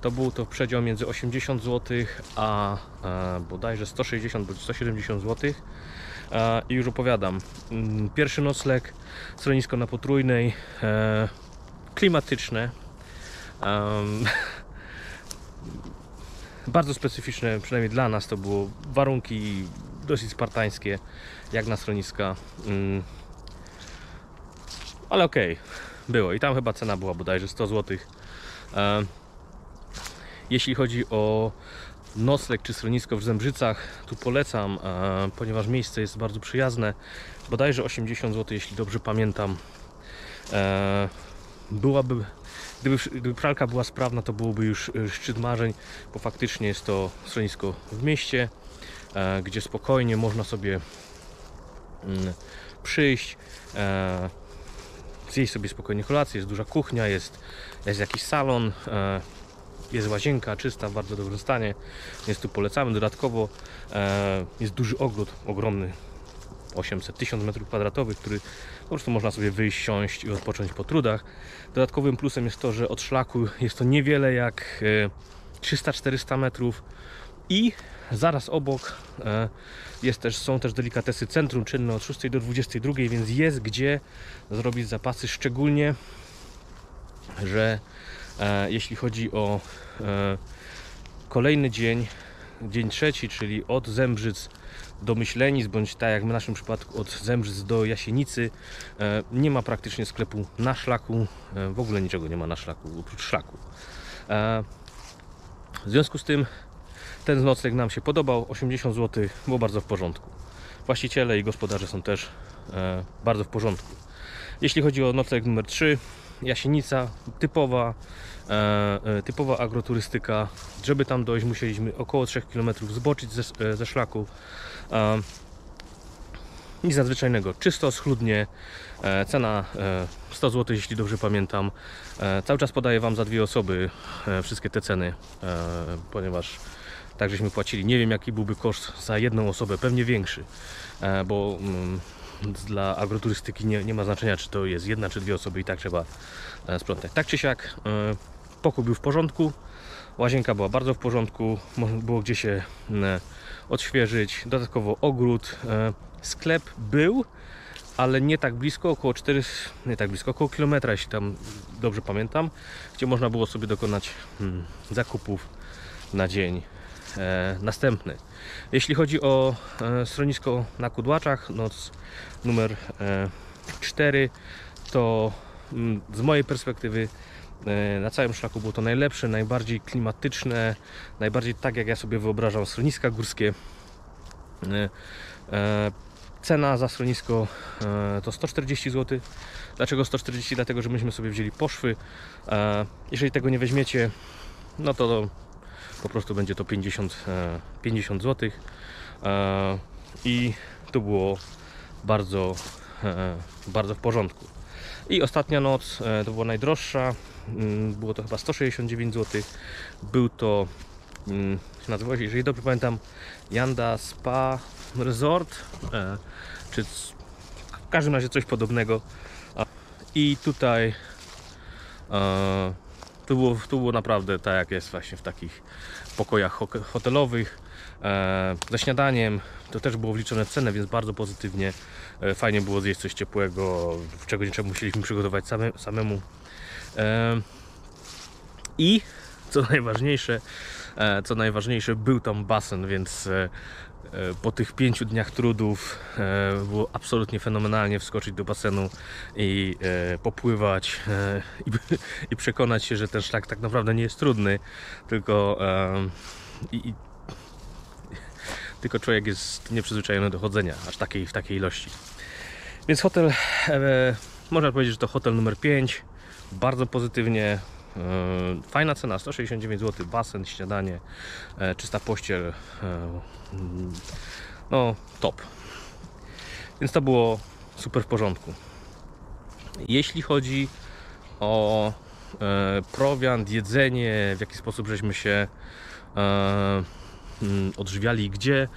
to był to przedział między 80 zł a e, bodajże 160 bądź 170 zł. E, I już opowiadam. Mm, Pierwszy nocleg, schronisko na potrójnej, e, klimatyczne. Bardzo specyficzne, przynajmniej dla nas to było warunki dosyć spartańskie, jak na schroniska. Mm. Ale okej, było. I tam chyba cena była bodajże 100 zł. E, jeśli chodzi o nocleg czy schronisko w Zembrzycach, tu polecam, e, ponieważ miejsce jest bardzo przyjazne. Bodajże 80 zł, jeśli dobrze pamiętam. E, byłaby, gdyby, gdyby pralka była sprawna, to byłoby już szczyt marzeń, bo faktycznie jest to schronisko w mieście, gdzie spokojnie można sobie przyjść, e, zjeść sobie spokojnie kolację, jest duża kuchnia, jest, jest jakiś salon, e, jest łazienka czysta, w bardzo dobrym stanie, więc tu polecamy. Dodatkowo e, jest duży ogród, ogromny, 800-1000 m2, który po prostu można sobie wyjść, siąść i odpocząć po trudach. Dodatkowym plusem jest to, że od szlaku jest to niewiele jak e, 300-400 metrów i zaraz obok e, jest też, są też delikatesy centrum czynne od 6 do 22, więc jest gdzie zrobić zapasy, szczególnie że e, jeśli chodzi o e, kolejny dzień, dzień trzeci, czyli od Zembrzyc do Myślenic, bądź tak jak w naszym przypadku od Zembrzyc do Jasienicy, nie ma praktycznie sklepu na szlaku, w ogóle niczego nie ma na szlaku, oprócz szlaku. W związku z tym ten nocleg nam się podobał, 80 zł było bardzo w porządku. Właściciele i gospodarze są też e, bardzo w porządku. Jeśli chodzi o nocleg numer 3, Jasienica, typowa, e, e, typowa agroturystyka. Żeby tam dojść, musieliśmy około 3 km zboczyć ze, e, ze szlaku. E, nic nadzwyczajnego, czysto, schludnie. E, cena e, 100 zł, jeśli dobrze pamiętam. E, cały czas podaję Wam za dwie osoby e, wszystkie te ceny, e, ponieważ tak żeśmy płacili. Nie wiem, jaki byłby koszt za jedną osobę, pewnie większy, e, bo mm, dla agroturystyki nie, nie ma znaczenia, czy to jest jedna czy dwie osoby i tak trzeba e, sprzątać. Tak czy siak, e, pokój był w porządku, łazienka była bardzo w porządku, było gdzie się odświeżyć, dodatkowo ogród, sklep był, ale nie tak blisko, około 4, nie tak blisko, około kilometra, jeśli tam dobrze pamiętam, gdzie można było sobie dokonać mm, zakupów na dzień następny. Jeśli chodzi o e, schronisko na Kudłaczach, noc numer e, 4, to mm, z mojej perspektywy e, na całym szlaku było to najlepsze, najbardziej klimatyczne, najbardziej tak jak ja sobie wyobrażam schroniska górskie. E, e, Cena za schronisko e, to 140 zł. Dlaczego 140? Dlatego, że myśmy sobie wzięli poszwy. E, Jeżeli tego nie weźmiecie, no to po prostu będzie to 50, e, 50 zł. I to było bardzo, e, bardzo w porządku. I ostatnia noc e, to była najdroższa. Mm, Było to chyba 169 zł. Był to, mm, się nazywało, się, jeżeli dobrze pamiętam, Janda Spa Resort, e, czy w każdym razie coś podobnego. I tutaj to było, to było naprawdę tak jak jest właśnie w takich pokojach ho- hotelowych. E, ze śniadaniem to też było wliczone w cenę, więc bardzo pozytywnie. E, fajnie było zjeść coś ciepłego, czego nie trzeba musieliśmy przygotować same, samemu. E, I co najważniejsze, co najważniejsze, był tam basen, więc e, e, po tych pięciu dniach trudów e, było absolutnie fenomenalnie wskoczyć do basenu i e, popływać e, i, przekonać się, że ten szlak tak naprawdę nie jest trudny, tylko e, i, tylko człowiek jest nieprzyzwyczajony do chodzenia aż takiej, w takiej ilości. Więc hotel, e, można powiedzieć, że to hotel numer 5, bardzo pozytywnie. E, fajna cena 169 zł, basen, śniadanie, e, czysta pościel. E, no, top. Więc to było super w porządku. Jeśli chodzi o prowiant, jedzenie, w jaki sposób żeśmy się mm, odżywiali i gdzie,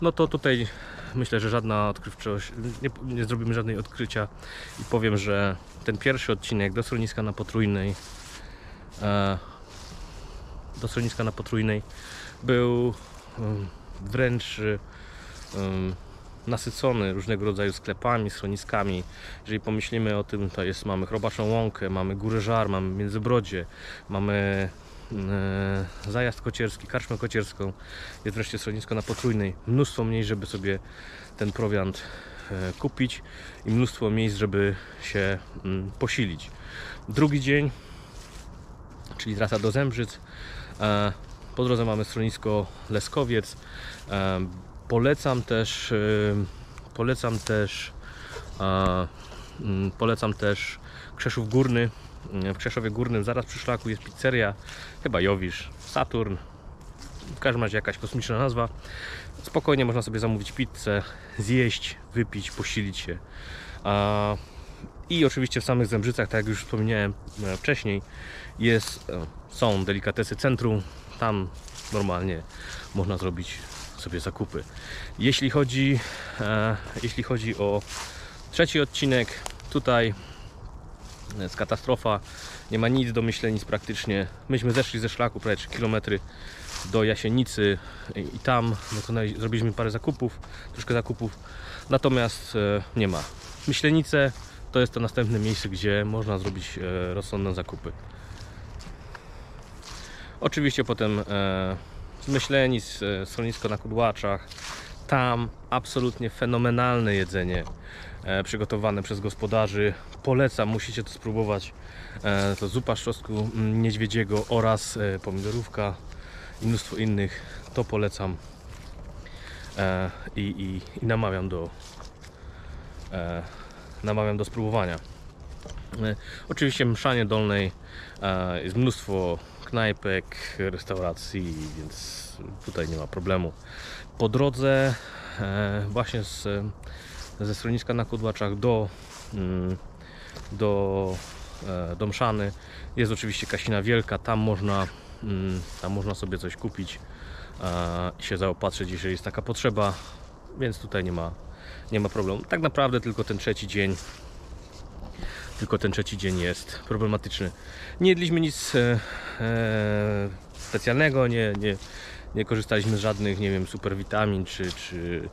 no to tutaj myślę, że żadna odkrywczość, nie, nie zrobimy żadnej odkrycia i powiem, że ten pierwszy odcinek do schroniska na Potrójnej do schroniska na Potrójnej był em, wręcz em, nasycony różnego rodzaju sklepami, schroniskami. Jeżeli pomyślimy o tym, to jest, mamy Chrobaczą Łąkę, mamy Górę Żar, mamy Międzybrodzie, mamy e, Zajazd Kocierski, Karczmę Kocierską, jest wreszcie schronisko na Potrójnej. Mnóstwo miejsc, żeby sobie ten prowiant e, kupić i mnóstwo miejsc, żeby się mm, posilić. Drugi dzień, czyli trasa do Zembrzyc. E, Po drodze mamy schronisko Leskowiec. E, Polecam też, e, polecam też, mm, polecam też Krzeszów Górny. W Krzeszowie Górnym zaraz przy szlaku jest pizzeria, chyba Jowisz, Saturn. W każdym razie jakaś kosmiczna nazwa. Spokojnie można sobie zamówić pizzę, zjeść, wypić, posilić się. I oczywiście w samych Zembrzycach, tak jak już wspomniałem wcześniej, jest, e, są delikatesy centrum. Tam normalnie można zrobić sobie zakupy. Jeśli chodzi, e, jeśli chodzi o trzeci odcinek, tutaj jest katastrofa. Nie ma nic do myślenic praktycznie. Myśmy zeszli ze szlaku prawie 3 km do Jasienicy i i tam dokonali, zrobiliśmy parę zakupów, troszkę zakupów. Natomiast e, nie ma. Myślenice to jest to następne miejsce, gdzie można zrobić e, rozsądne zakupy. Oczywiście potem e, z e, schronisko na Kudłaczach. Tam absolutnie fenomenalne jedzenie e, przygotowane przez gospodarzy. Polecam, musicie to spróbować. To zupa z czosnku mm, niedźwiedziego oraz pomidorówka i mnóstwo innych. To polecam i, i, i namawiam do namawiam do spróbowania. Oczywiście Mszanie Dolnej jest mnóstwo knajpek, restauracji, więc tutaj nie ma problemu. Po drodze e, właśnie z, ze schroniska na Kudłaczach do, mm, do, e, do Mszany jest oczywiście Kasina Wielka, tam można, mm, tam można sobie coś kupić e, i się zaopatrzyć, jeżeli jest taka potrzeba, więc tutaj nie ma, nie ma problemu. Tak naprawdę tylko ten trzeci dzień tylko ten trzeci dzień jest problematyczny. Nie jedliśmy nic e, e, specjalnego, nie, nie, nie korzystaliśmy z żadnych, nie wiem, superwitamin czy, czy,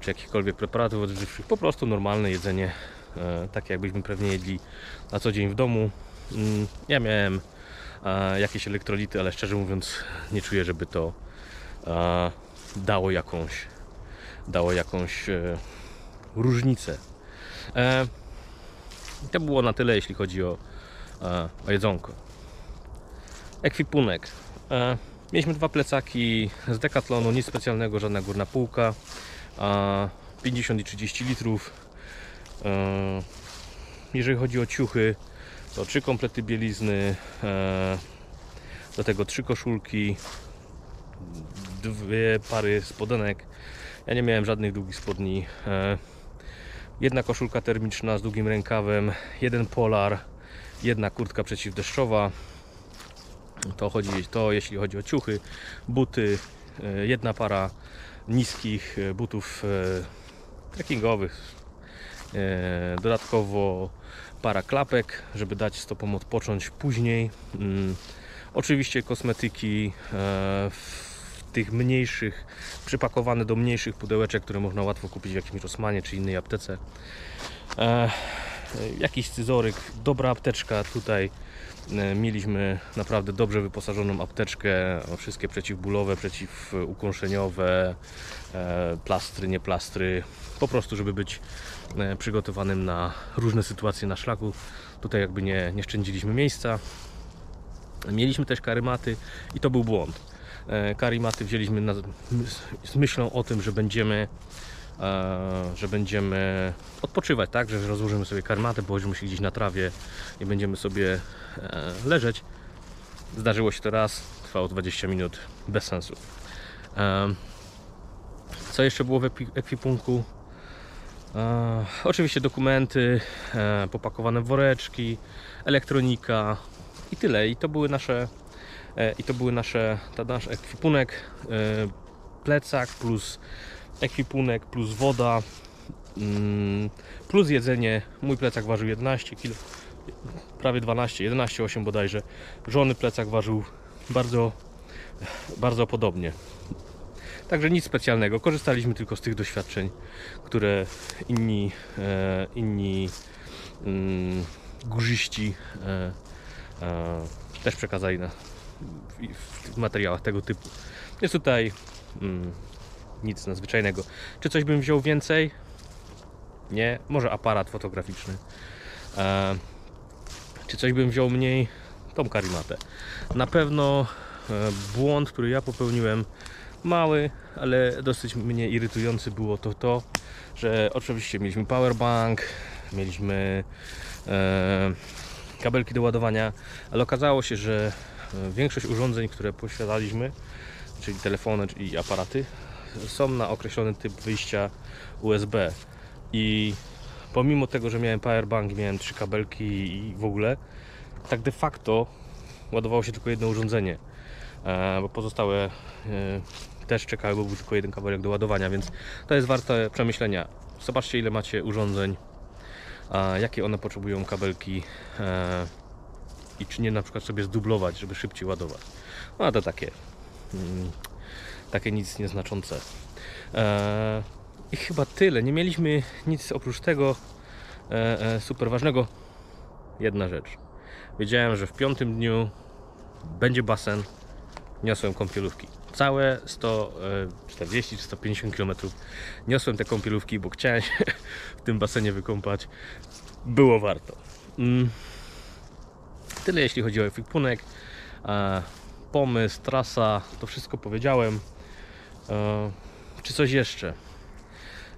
czy jakichkolwiek preparatów odżywczych. Po prostu normalne jedzenie, e, takie jakbyśmy pewnie jedli na co dzień w domu. Mm, Ja miałem e, jakieś elektrolity, ale szczerze mówiąc nie czuję, żeby to e, dało jakąś dało jakąś e, różnicę. E, i to było na tyle, jeśli chodzi o, e, o jedzonko. Ekwipunek. E, mieliśmy dwa plecaki z Decathlonu, nic specjalnego, żadna górna półka. E, 50 i 30 litrów. E, jeżeli chodzi o ciuchy, to trzy komplety bielizny, do tego trzy koszulki, dwie pary spodenek. Ja nie miałem żadnych długich spodni. Jedna koszulka termiczna z długim rękawem, jeden polar, jedna kurtka przeciwdeszczowa. To, chodzi, to jeśli chodzi o ciuchy, buty, e, jedna para niskich e, butów e, trekkingowych. Dodatkowo para klapek, żeby dać stopom odpocząć później. Mm, Oczywiście kosmetyki w tych mniejszych, przypakowane do mniejszych pudełeczek, które można łatwo kupić w jakimś Rossmanie czy innej aptece. E, jakiś scyzoryk, dobra apteczka tutaj. e, Mieliśmy naprawdę dobrze wyposażoną apteczkę, wszystkie przeciwbólowe, przeciwukąszeniowe, e, plastry, nie plastry, po prostu, żeby być e, przygotowanym na różne sytuacje na szlaku. Tutaj jakby nie, nie szczędziliśmy miejsca. Mieliśmy też karymaty i to był błąd. E, Karimaty wzięliśmy na, z myślą o tym, że będziemy e, że będziemy odpoczywać, tak? Że rozłożymy sobie karmatę, położymy się gdzieś na trawie i będziemy sobie e, leżeć. Zdarzyło się to raz, trwało 20 minut, bez sensu. Co jeszcze było w ekwipunku? Oczywiście dokumenty, popakowane woreczki, elektronika i tyle. I to były nasze i to były nasze, ta nasz ekwipunek, e, plecak plus ekwipunek plus woda mm, plus jedzenie. Mój plecak ważył 11 kg, prawie 12, 11,8 bodajże. Żony plecak ważył bardzo, bardzo podobnie. Także nic specjalnego. Korzystaliśmy tylko z tych doświadczeń, które inni, e, inni mm, górzyści e, e, też przekazali na, w, materiałach tego typu. Jest tutaj mm, nic nadzwyczajnego. Czy coś bym wziął więcej? Nie. Może aparat fotograficzny. E, czy coś bym wziął mniej? Tą karimatę. Na pewno e, błąd, który ja popełniłem, mały, ale dosyć mnie irytujący było to to, że oczywiście mieliśmy powerbank, mieliśmy e, kabelki do ładowania, ale okazało się, że większość urządzeń, które posiadaliśmy, czyli telefony i aparaty, są na określony typ wyjścia USB. I pomimo tego, że miałem powerbank, miałem trzy kabelki i w ogóle, tak de facto ładowało się tylko jedno urządzenie, e, bo pozostałe e, też czekały, bo był tylko jeden kabelek do ładowania, więc to jest warte przemyślenia. Zobaczcie, ile macie urządzeń, jakie one potrzebują kabelki e, i czy nie na przykład sobie zdublować, żeby szybciej ładować. No a to takie, mm, takie nic nieznaczące. E, I chyba tyle. Nie mieliśmy nic oprócz tego e, e, super ważnego. Jedna rzecz. Wiedziałem, że w piątym dniu będzie basen. Niosłem kąpielówki. Całe 140 czy 150 km niosłem te kąpielówki, bo chciałem się w tym basenie wykąpać. Było warto. Tyle jeśli chodzi o ekwipunek. E, pomysł, trasa, to wszystko powiedziałem. E, czy coś jeszcze?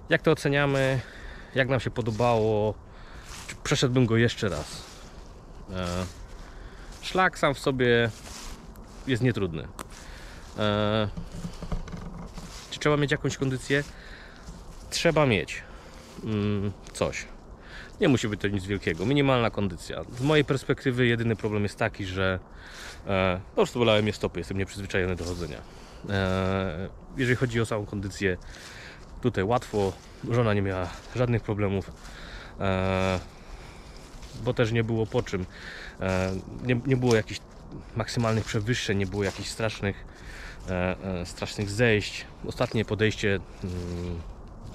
Jak to oceniamy? Jak nam się podobało? Przeszedłbym go jeszcze raz? E, szlak sam w sobie jest nietrudny. Czy trzeba mieć jakąś kondycję? Trzeba mieć mm, coś. Nie musi być to nic wielkiego. Minimalna kondycja. Z mojej perspektywy jedyny problem jest taki, że e, po prostu bolałem mnie stopy. Jestem nieprzyzwyczajony do chodzenia. E, jeżeli chodzi o samą kondycję, tutaj łatwo. Żona nie miała żadnych problemów, e, bo też nie było po czym. E, nie, nie było jakichś maksymalnych przewyższeń, nie było jakichś strasznych, e, e, strasznych zejść. Ostatnie podejście mm,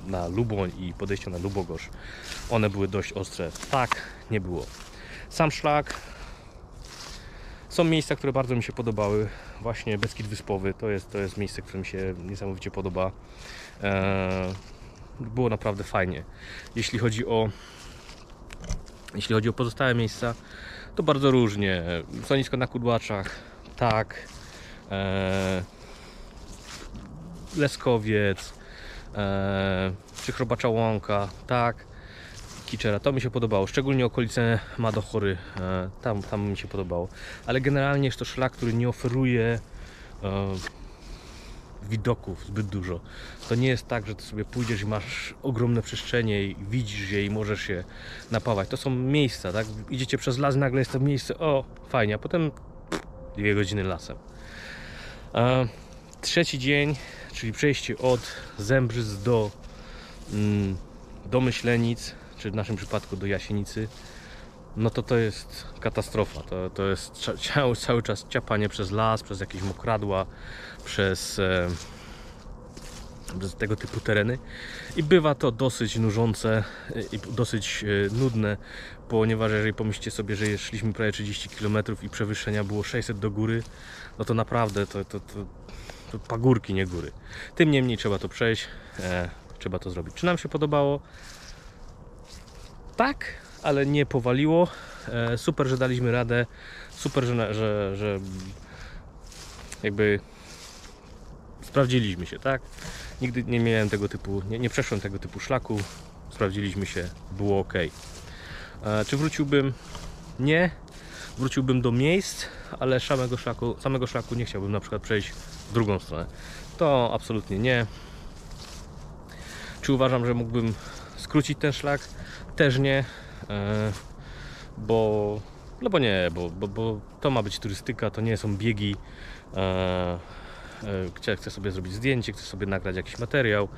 na Luboń i podejście na Lubogorz, one były dość ostre. Tak, nie było. Sam szlak. Są miejsca, które bardzo mi się podobały. Właśnie Beskid Wyspowy to jest, to jest miejsce, które mi się niesamowicie podoba. Eee, było naprawdę fajnie. Jeśli chodzi o jeśli chodzi o pozostałe miejsca, to bardzo różnie. Schronisko na Kudłaczach, tak. Eee, Leskowiec, eee, czy Chrobacza Łąka, tak. Kiczera, to mi się podobało, szczególnie okolice Madochory, e, tam, tam mi się podobało. Ale generalnie jest to szlak, który nie oferuje e, widoków zbyt dużo. To nie jest tak, że ty sobie pójdziesz i masz ogromne przestrzenie i widzisz je i możesz się napawać. To są miejsca, tak? Idziecie przez las, nagle jest to miejsce, o, fajnie, a potem dwie godziny lasem. E, trzeci dzień, czyli przejście od Zembrzyc do, mm, do Myślenic, czy w naszym przypadku do Jasienicy, no to to jest katastrofa. To, to jest cały, cały czas ciapanie przez las, przez jakieś mokradła, przez, e, przez tego typu tereny. I bywa to dosyć nużące e, i dosyć e, nudne, ponieważ jeżeli pomyślcie sobie, że szliśmy prawie 30 km i przewyższenia było 600 do góry, no to naprawdę to, to, to, to pagórki, nie góry. Tym niemniej trzeba to przejść, e, trzeba to zrobić. Czy nam się podobało? Tak, ale nie powaliło. E, super, że daliśmy radę. Super, że, że, że jakby sprawdziliśmy się, tak? Nigdy nie miałem tego typu, nie, nie przeszłem tego typu szlaku. Sprawdziliśmy się, było ok. E, czy wróciłbym? Nie. Wróciłbym do miejsc, ale samego szlaku, samego szlaku nie chciałbym na przykład przejść drugą stronę. To absolutnie nie. Czy uważam, że mógłbym skrócić ten szlak? Też nie. E, bo no bo nie, bo, bo, bo to ma być turystyka, to nie są biegi. E, e, chcę, sobie zrobić zdjęcie, chcę sobie nagrać jakiś materiał,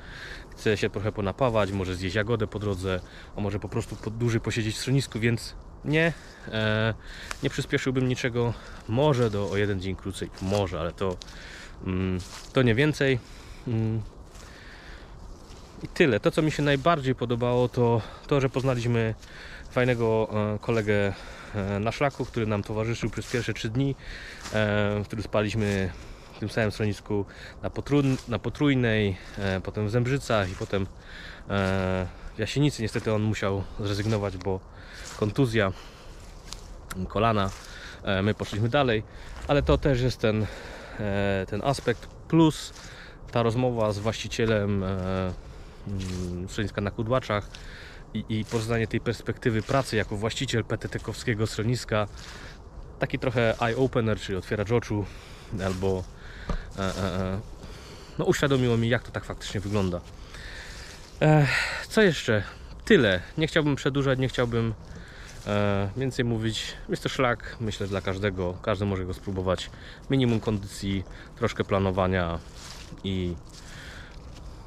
chcę się trochę ponapawać, może zjeść jagodę po drodze, a może po prostu po, dłużej posiedzieć w schronisku, więc nie, nie przyspieszyłbym niczego, może do o jeden dzień krócej, może, ale to, to nie więcej. Mm. I tyle. To, co mi się najbardziej podobało, to to, że poznaliśmy fajnego e, kolegę e, na szlaku, który nam towarzyszył przez pierwsze trzy dni, e, który spaliśmy w tym samym schronisku na, na Potrójnej, potem w Zembrzycach i potem w Jasienicy. Niestety on musiał zrezygnować, bo kontuzja kolana. My poszliśmy dalej, ale to też jest ten, ten aspekt plus ta rozmowa z właścicielem e, mm, schroniska na Kudłaczach i, i poznanie tej perspektywy pracy jako właściciel PTT-kowskiego schroniska. Taki trochę eye-opener, czyli otwieracz oczu albo e, e, e, no uświadomiło mi jak to tak faktycznie wygląda. E, co jeszcze? Tyle, nie chciałbym przedłużać, nie chciałbym e, więcej mówić. Jest to szlak, myślę dla każdego. Każdy może go spróbować. Minimum kondycji, troszkę planowania i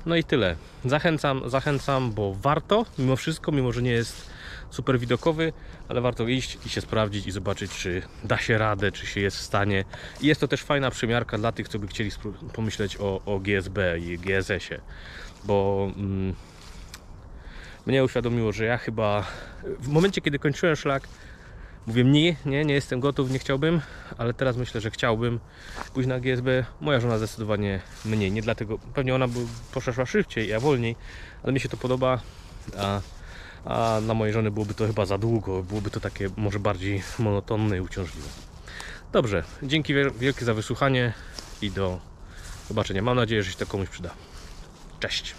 no i tyle. Zachęcam, zachęcam, bo warto, mimo wszystko, mimo że nie jest super widokowy, ale warto iść i się sprawdzić i zobaczyć, czy da się radę, czy się jest w stanie. I jest to też fajna przymiarka dla tych, co by chcieli pomyśleć o, o GSB i GSS-ie, bo mm, mnie uświadomiło, że ja chyba w momencie, kiedy kończyłem szlak, mówię nie, nie, nie jestem gotów, nie chciałbym, ale teraz myślę, że chciałbym pójść na GSB. Moja żona zdecydowanie mniej, nie dlatego, pewnie ona by poszła szybciej, ja wolniej, ale mi się to podoba, a, a dla mojej żony byłoby to chyba za długo, byłoby to takie może bardziej monotonne i uciążliwe. Dobrze, dzięki wiel- wielkie za wysłuchanie i do zobaczenia. Mam nadzieję, że się to komuś przyda. Cześć!